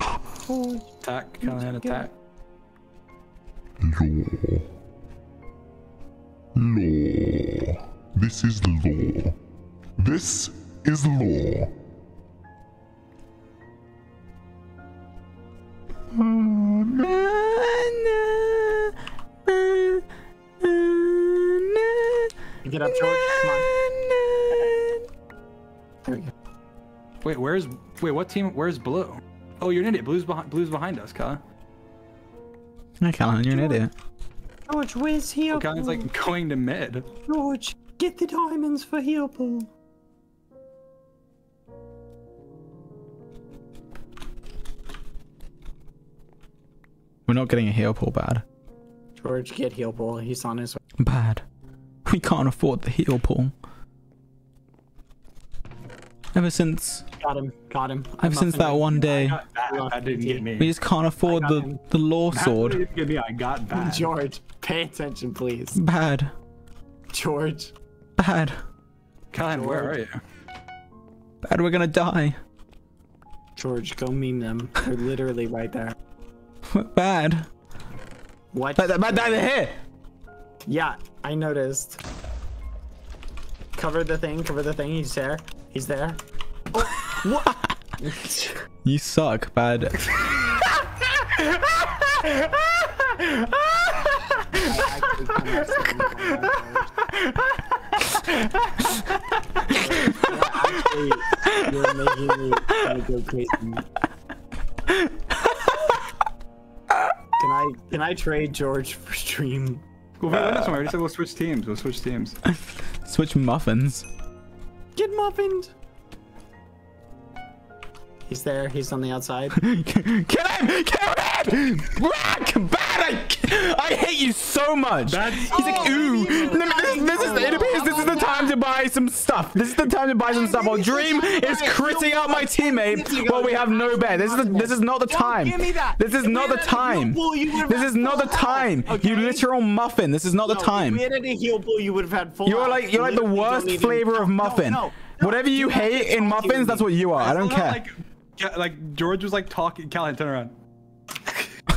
Attack, come Callahan, attack. Law. Law. This is law. This is law. Get up, George. Come on. There we go. Wait, where's wait? What team? Where's blue? Oh, you're an idiot. Blue's behind. Blue's behind us, Kyle. Hey, Callahan, you're an idiot. George, where's heel Oh, Kyle's like going to mid. George, get the diamonds for heel We're not getting a heal pool bad. George, get heal pool. He's on his way. Bad. We can't afford the heal pool. Ever since, Got him. Got him. ever since that one day, Got that. That didn't get me. we just can't afford the him. the law That sword. didn't get me. I got that. George, pay attention, please. Bad. George. Bad. Kyle, where are you? Bad. We're gonna die. George, go meme them. They're literally right there. [LAUGHS] Bad. What? Bad. Bad. Bad. They're here. Yeah, I noticed. Cover the thing, cover the thing. He's there. He's there. Oh, what? [LAUGHS] You suck. Bad. [LAUGHS] Actually, you're making me go crazy. Can I can I trade George for stream? Well, wait, wait, this uh, one. I already said we'll switch teams. We'll switch teams. [LAUGHS] Switch muffins. Get muffined. He's there. He's on the outside. [LAUGHS] Kill him! Kill him! Rack! Bad! I, I hate you so much. That's- He's like, ooh. Let me- This, this is it appears this is the time to buy some stuff. This is the time to buy some stuff. While Dream is critting out my teammate while we have no bed. This is the, this is not the time. give me that. This is not the had a heel time. This is not the time. You literal muffin. This is not the time. If we had a heel you would have had full. You're like you're like the worst flavor of muffin. no, no, Whatever you hate in muffins, that's what you are. I don't care. Like, like George was like talking. Callahan, turn around.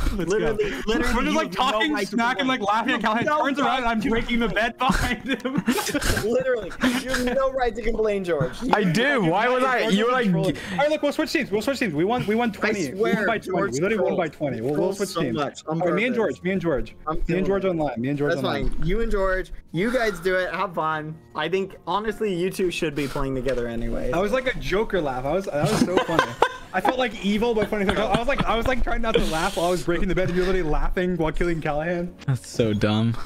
[LAUGHS] Let's Literally- go. literally, We're just like have no talking, right smack, and like laughing at You have Callahan. no turns around and I'm breaking the bed behind him. [LAUGHS] Literally, you have no right to complain, George. I do. Why was I? You were like. All right, look, we'll switch teams. We'll switch teams. We won. We won 20. I swear, we won by 20. George we literally won by 20. We'll, we'll switch so teams. much on All right, me and. George. Me and George. I'm me and George it. online. Me and George That's online. fine. You and George, you guys do it. Have fun. I think honestly, you two should be playing together anyway. That was like a Joker laugh. I was that was so funny. [LAUGHS] I felt like evil but funny. I was like I was like trying not to laugh while I was breaking the bed and you're literally laughing while killing Callahan. That's so dumb.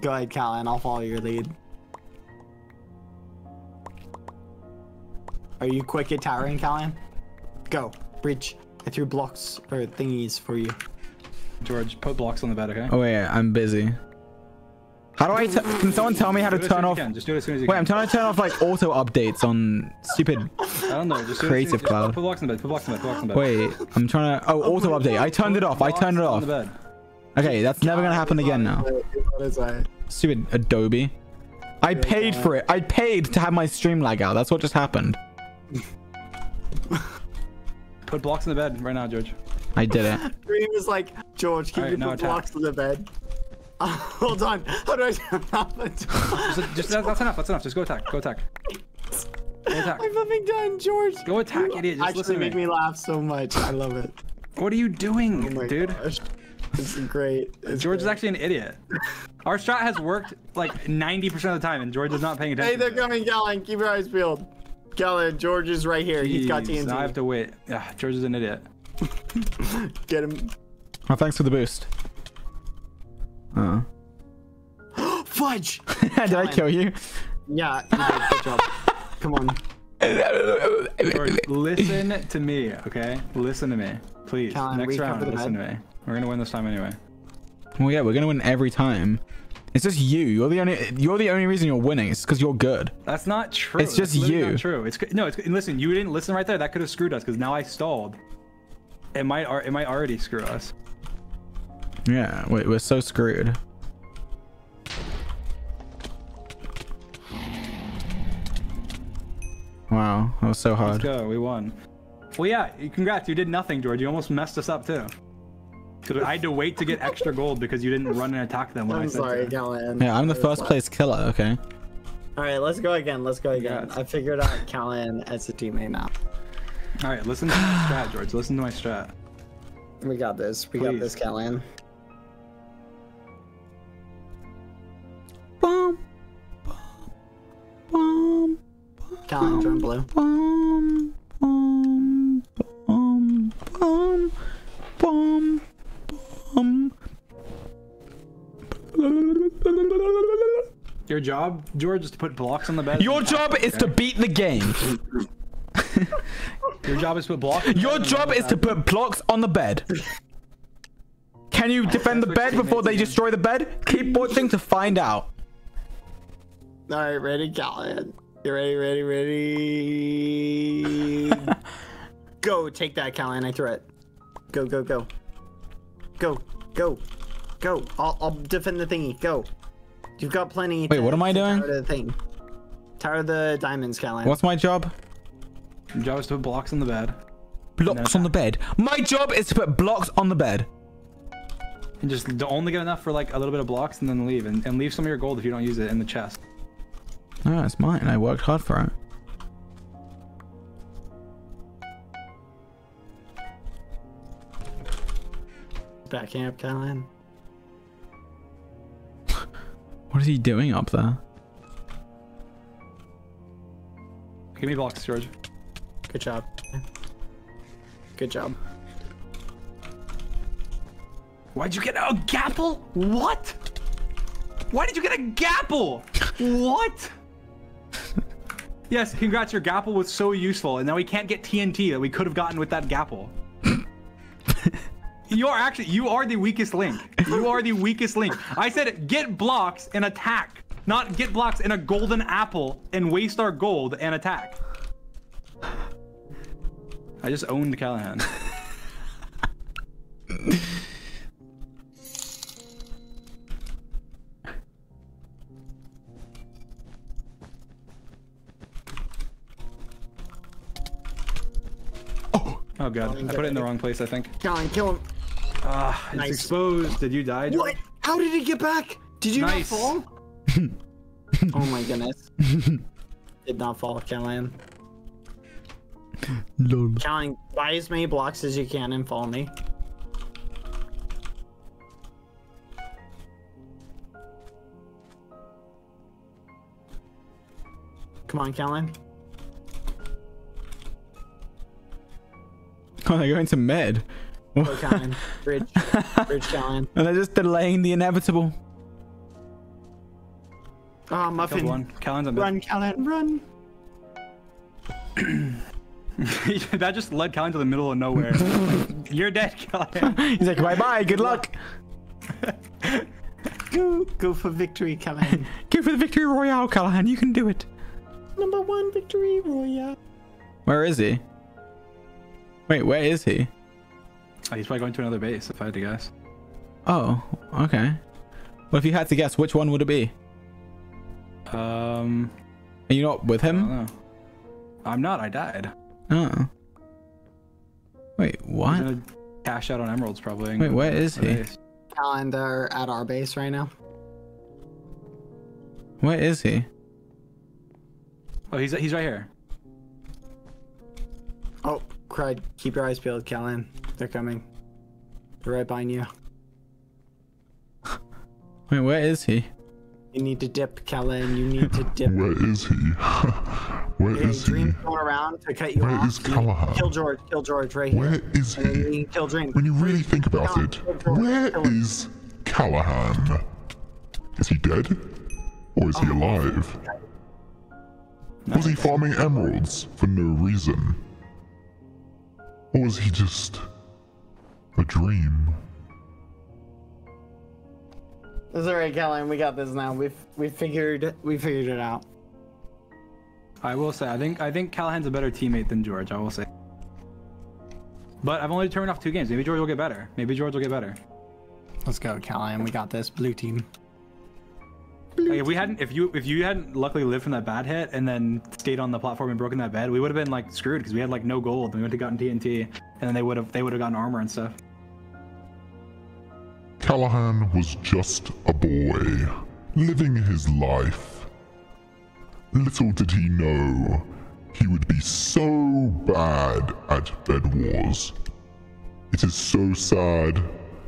Go ahead, Callahan. I'll follow your lead. Are you quick at towering, Callahan? Go. Breach. I threw blocks or thingies for you. George, put blocks on the bed, okay? Oh yeah, I'm busy. How do I? T- can someone tell me how to Do it as soon turn off? Just do it as soon as you Wait. I'm trying to turn off like auto updates on stupid. [LAUGHS] I don't know. Just do it as Creative just Cloud. Put blocks in the bed. Put blocks in the bed. Put blocks in the bed. Wait, I'm trying to. Oh, oh auto update. I turned it off. I turned it on off. the bed. Okay, that's never gonna happen again now. Stupid Adobe. I paid for it. I paid to have my stream lag out. That's what just happened. [LAUGHS] Put blocks in the bed right now, George. I did it. [LAUGHS] Dream is like, George, can Alright, you now put blocks in the bed? [LAUGHS] hold on. How do I turn [LAUGHS] Just, just that, that's enough. That's enough. Just go attack. Go attack. Go attack. I'm having done, George. Go attack, idiot. Just Actually listen to make me. me laugh so much. I love it. What are you doing, Oh my dude? gosh. It's great. It's George is actually an idiot. Our strat has worked like 90% of the time, and George is not paying attention. Hey, they're coming, Callan. Keep your eyes peeled. Callan, George is right here. He's got Jeez, TNT. I have to wait. Yeah, George is an idiot. [LAUGHS] Get him. Oh, thanks for the boost. Uh. [GASPS] Fudge! [LAUGHS] did I kill you? Yeah, you did. Good job. Come on. George, listen to me, okay? Listen to me, please. Callan, Next round, the listen bed. to me. We're gonna win this time anyway. Well, yeah, we're gonna win every time. It's just you. You're the only. You're the only reason you're winning. It's because you're good. That's not true. It's just you. Not true. It's no. It's listen. You didn't listen right there. That could have screwed us because now I stalled. It might. It might already screw us. Yeah, we- we're so screwed. Wow, that was so hard. Let's hard. go. We won. Well, yeah. Congrats. You did nothing, George. You almost messed us up too. 'Cause I had to wait to get extra gold because you didn't run and attack them when I I'm said sorry, to. Callahan. Yeah, I'm the first like- place killer. Okay. All right, let's go again. Let's go again. Yes. I figured out Callahan as a teammate now. All right, listen to my strat, George. Listen to my strat. We got this. We got Please. This, Callahan. Boom. Boom. Callahan, join blue. Boom. Boom. Boom. Boom. Boom. Boom. Your job, George, is to put blocks on the bed. Your job is to beat the game. [LAUGHS] Your job is to put blocks. Your job is to put blocks on the bed. Can you defend the bed before they destroy the bed? Keep watching to find out. All right, ready, Callahan. You ready, ready, ready? [LAUGHS] go, take that, Callahan. I threw it. Go, go, go. Go, go, go. I'll, I'll defend the thingy. Go. You've got plenty. Wait, to- what am I to doing? Tower the thing. Tower the diamonds, Callahan. What's my job? Your job is to put blocks on the bed Blocks on the bed. My job is to put blocks on the bed. and just only get enough for like a little bit of blocks and then leave and, and leave some of your gold if you don't use it in the chest. Oh, it's mine. I worked hard for it. Backing up, Callahan. [LAUGHS] What is he doing up there? Give me blocks, George. Good job. Good job. Why'd you get a gapple? What? Why did you get a gapple? [LAUGHS] what? Yes, congrats, your gapple was so useful, and now we can't get TNT that we could have gotten with that gapple. [LAUGHS] you are actually, you are the weakest link. You are the weakest link. I said get blocks and attack, not get blocks and a golden apple and waste our gold and attack. I just owned Callahan. [LAUGHS] Oh god, I put it in the wrong place, I think. Callahan, kill him. Ah, it's Nice. exposed. Did you die? George? What? How did he get back? Did you Nice. not fall? [LAUGHS] oh my goodness. [LAUGHS] Did not fall, Callahan. Lol. Callahan, buy as many blocks as you can and follow me. Come on, Callahan. Oh, [LAUGHS] they're going to med. Go, Callahan. Bridge. Bridge, Callahan. [LAUGHS] And they're just delaying the inevitable. Ah, oh, Killed Muffin. one. Callan's on bed. Run, Callahan, run. [CLEARS THROAT] that just led Callan to the middle of nowhere. [LAUGHS] You're dead, Callan. He's like, bye bye, good luck. Go, go for victory, Callahan. Go for the victory royale, Callahan. You can do it. Number one victory, royale. Where is he? Wait, where is he? Oh, he's probably going to another base, if I had to guess. Oh, okay. Well, if you had to guess, which one would it be? Um, Are you not with I don't him? know. I'm not. I died. Oh. Wait, He's what? gonna cash out on emeralds probably. and Wait, go where to is he? base. Callahan, they're at our base right now. Where is he? Oh, he's he's right here. Oh, crud. Keep your eyes peeled, Callahan. They're coming. They're right behind you. [LAUGHS] Wait, where is he? You need to dip, Callahan. You need to [LAUGHS] dip. Where is he? [LAUGHS] Where Okay, is he? Dream's going around to cut you Where off. is You- Callahan? Kill George. Kill George right here. Where is And he? you can kill Dream. When you really think about Come on, it, kill George. where Kill him. Callahan? Is he dead? Or is he Oh. alive? Was he farming emeralds for no reason? Or was he just a dream? It's alright, Callahan. We got this now. We've we figured we figured it out. I will say, I think I think Callahan's a better teammate than George. I will say. But I've only turned off two games. Maybe George will get better. Maybe George will get better. Let's go, Callahan. We got this. Blue team. Like if we hadn't, if you if you hadn't luckily lived from that bad hit and then stayed on the platform and broken that bed, we would have been like screwed because we had like no gold and we would have gotten TNT and then they would have they would have gotten armor and stuff. Callahan was just a boy, living his life. Little did he know he would be so bad at Bed Wars. It is so sad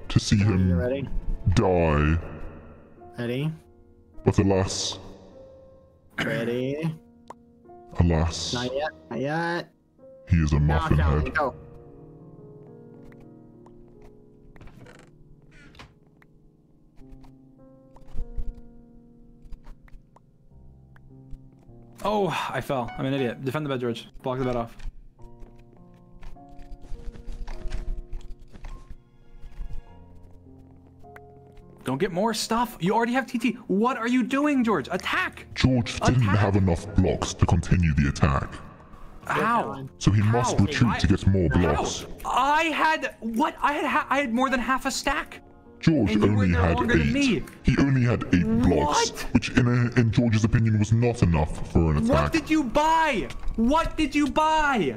to see You him ready? die, Ready? But alas, Ready? alas, Not yet. Not yet. he is a Now, muffin Callan, head. go. Oh, I fell. I'm an idiot. Defend the bed, George. Block the bed off. Don't get more stuff. You already have TT. What are you doing, George? Attack! George didn't have enough blocks to continue the attack, How? So he must How? retreat to get more How? blocks. I had what? I had ha- I had more than half a stack. George And you were only there had than eight. me. He only had eight blocks, What? which in, a, in George's opinion was not enough for an attack. What did you buy? What did you buy?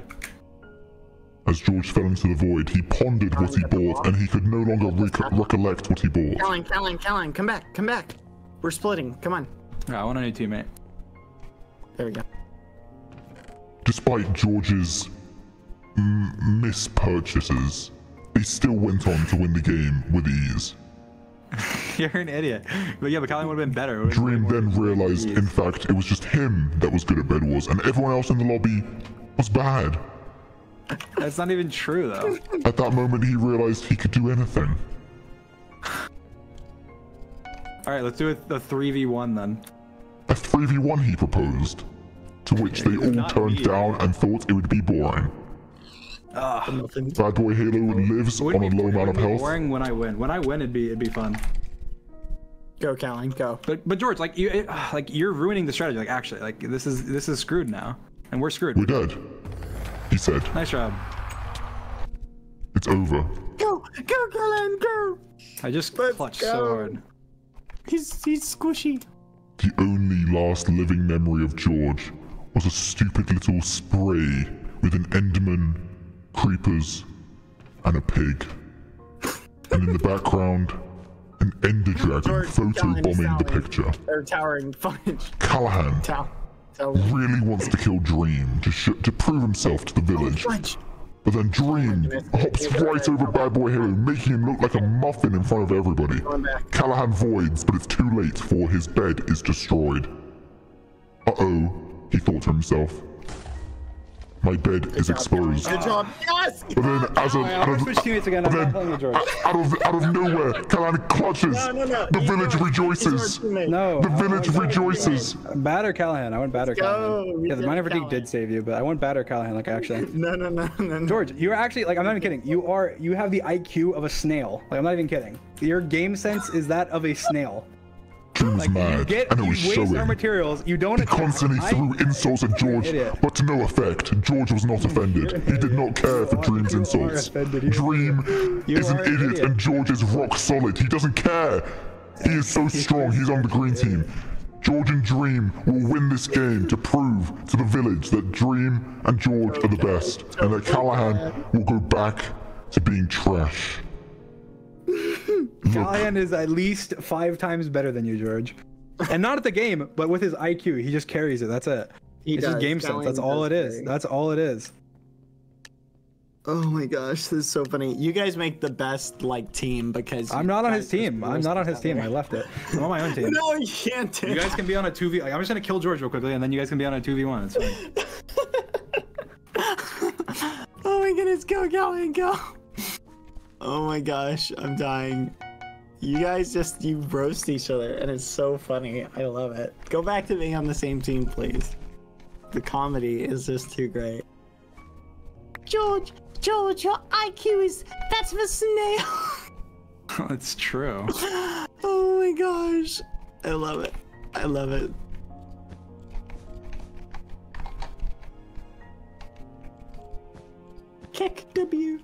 As George fell into the void, he pondered what he bought, and he could no longer rec- recollect what he bought. Callan, Callan, Callan, come back, come back. We're splitting. Come on. Yeah, I want a new teammate. There we go. Despite George's m- mispurchases, they still went on to win the game with ease. [LAUGHS] You're an idiot. But yeah, but Colin would have been better. Dream then more- realized, in fact, it was just him that was good at Bed Wars, and everyone else in the lobby was bad. That's not even true though. At that moment, he realized he could do anything. All right, let's do it the three v one then. A 3v1 he proposed, to which they all turned me. down and thought it would be boring. Nothing. BadBoyHalo lives on a low it amount of health. Boring when I win. When I win, it'd be it'd be fun. Go, Callan, go. But but George, like you it, like you're ruining the strategy. Like actually, like this is this is screwed now, and we're screwed. We're dead. He said, Nice job. it's over. Go, go, Callan, go. I just Let's clutched go. so hard. He's he's squishy. The only last living memory of George was a stupid little spray with an Enderman, creepers, and a pig. And in the background, an Ender Dragon George, Callan, photobombing the Sally. picture. Or towering fudge. Callahan Tow. Really wants to kill Dream to, sh- to prove himself to the village. Fudge. But then Dream hops right over BadBoyHalo, making him look like a muffin in front of everybody. Callahan voids, but it's too late for his bed is destroyed. Uh-oh, he thought to himself. My bed is exposed. Good job. Yes. But then, as of, out of, switch again. but I'm not then, playing with George. out of, out of nowhere, Callahan clutches. No, no, no. The He's village our- rejoices. he's our teammate. No. The I village rejoices. Bad or Callahan? I went bad or go. Callahan. Yeah, the mining fatigue did save you, but I went bad or Callahan. Like actually. [LAUGHS] No, no, no, no, no. George, you're actually like I'm not even kidding. You are you have the IQ of a snail. Like I'm not even kidding. Your game sense is that of a snail. Dream was Like mad, get and it was waste our showing. materials. You don't He constantly I- threw insults at George, but to no effect. George was not [LAUGHS] offended. He did not care for Dream's insults. Dream is an an idiot, idiot. and George is rock solid. He doesn't care. He is so [LAUGHS] strong. He's on the green team. George and Dream will win this game to prove to the village that Dream and George are the best, and that Callahan will go back to being trash. Look, Callahan is at least five times better than you, George. And not at the game, but with his IQ, he just carries it. That's it. He it's just does. game sense. That's all it is. does is. carry. That's all it is. Oh my gosh, this is so funny. You guys make the best like team because I'm not on his team. I'm not on his team. I left it. I'm on my own team. [LAUGHS] No, you can't. do You guys can be on a 2v. Like, I'm just gonna kill George real quickly, and then you guys can be on a 2v1. It's fine. [LAUGHS] Oh my goodness, go, go, and go. Oh my gosh, I'm dying. You guys just you roast each other, and it's so funny. I love it. Go back to being on the same team, please. The comedy is just too great. George, George, your IQ is that's the snail. [LAUGHS] That's true. [GASPS] oh my gosh, I love it. I love it. Kick W.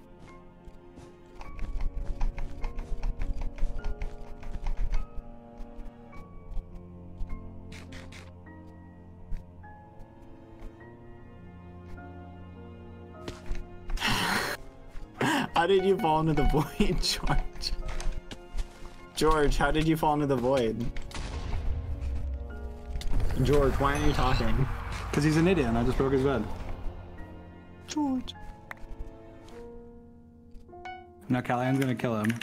How did you fall into the void, [LAUGHS] George? George, how did you fall into the void? George, why aren't you talking? Because he's an idiot and I just broke his bed. George. Now Callahan's gonna kill him.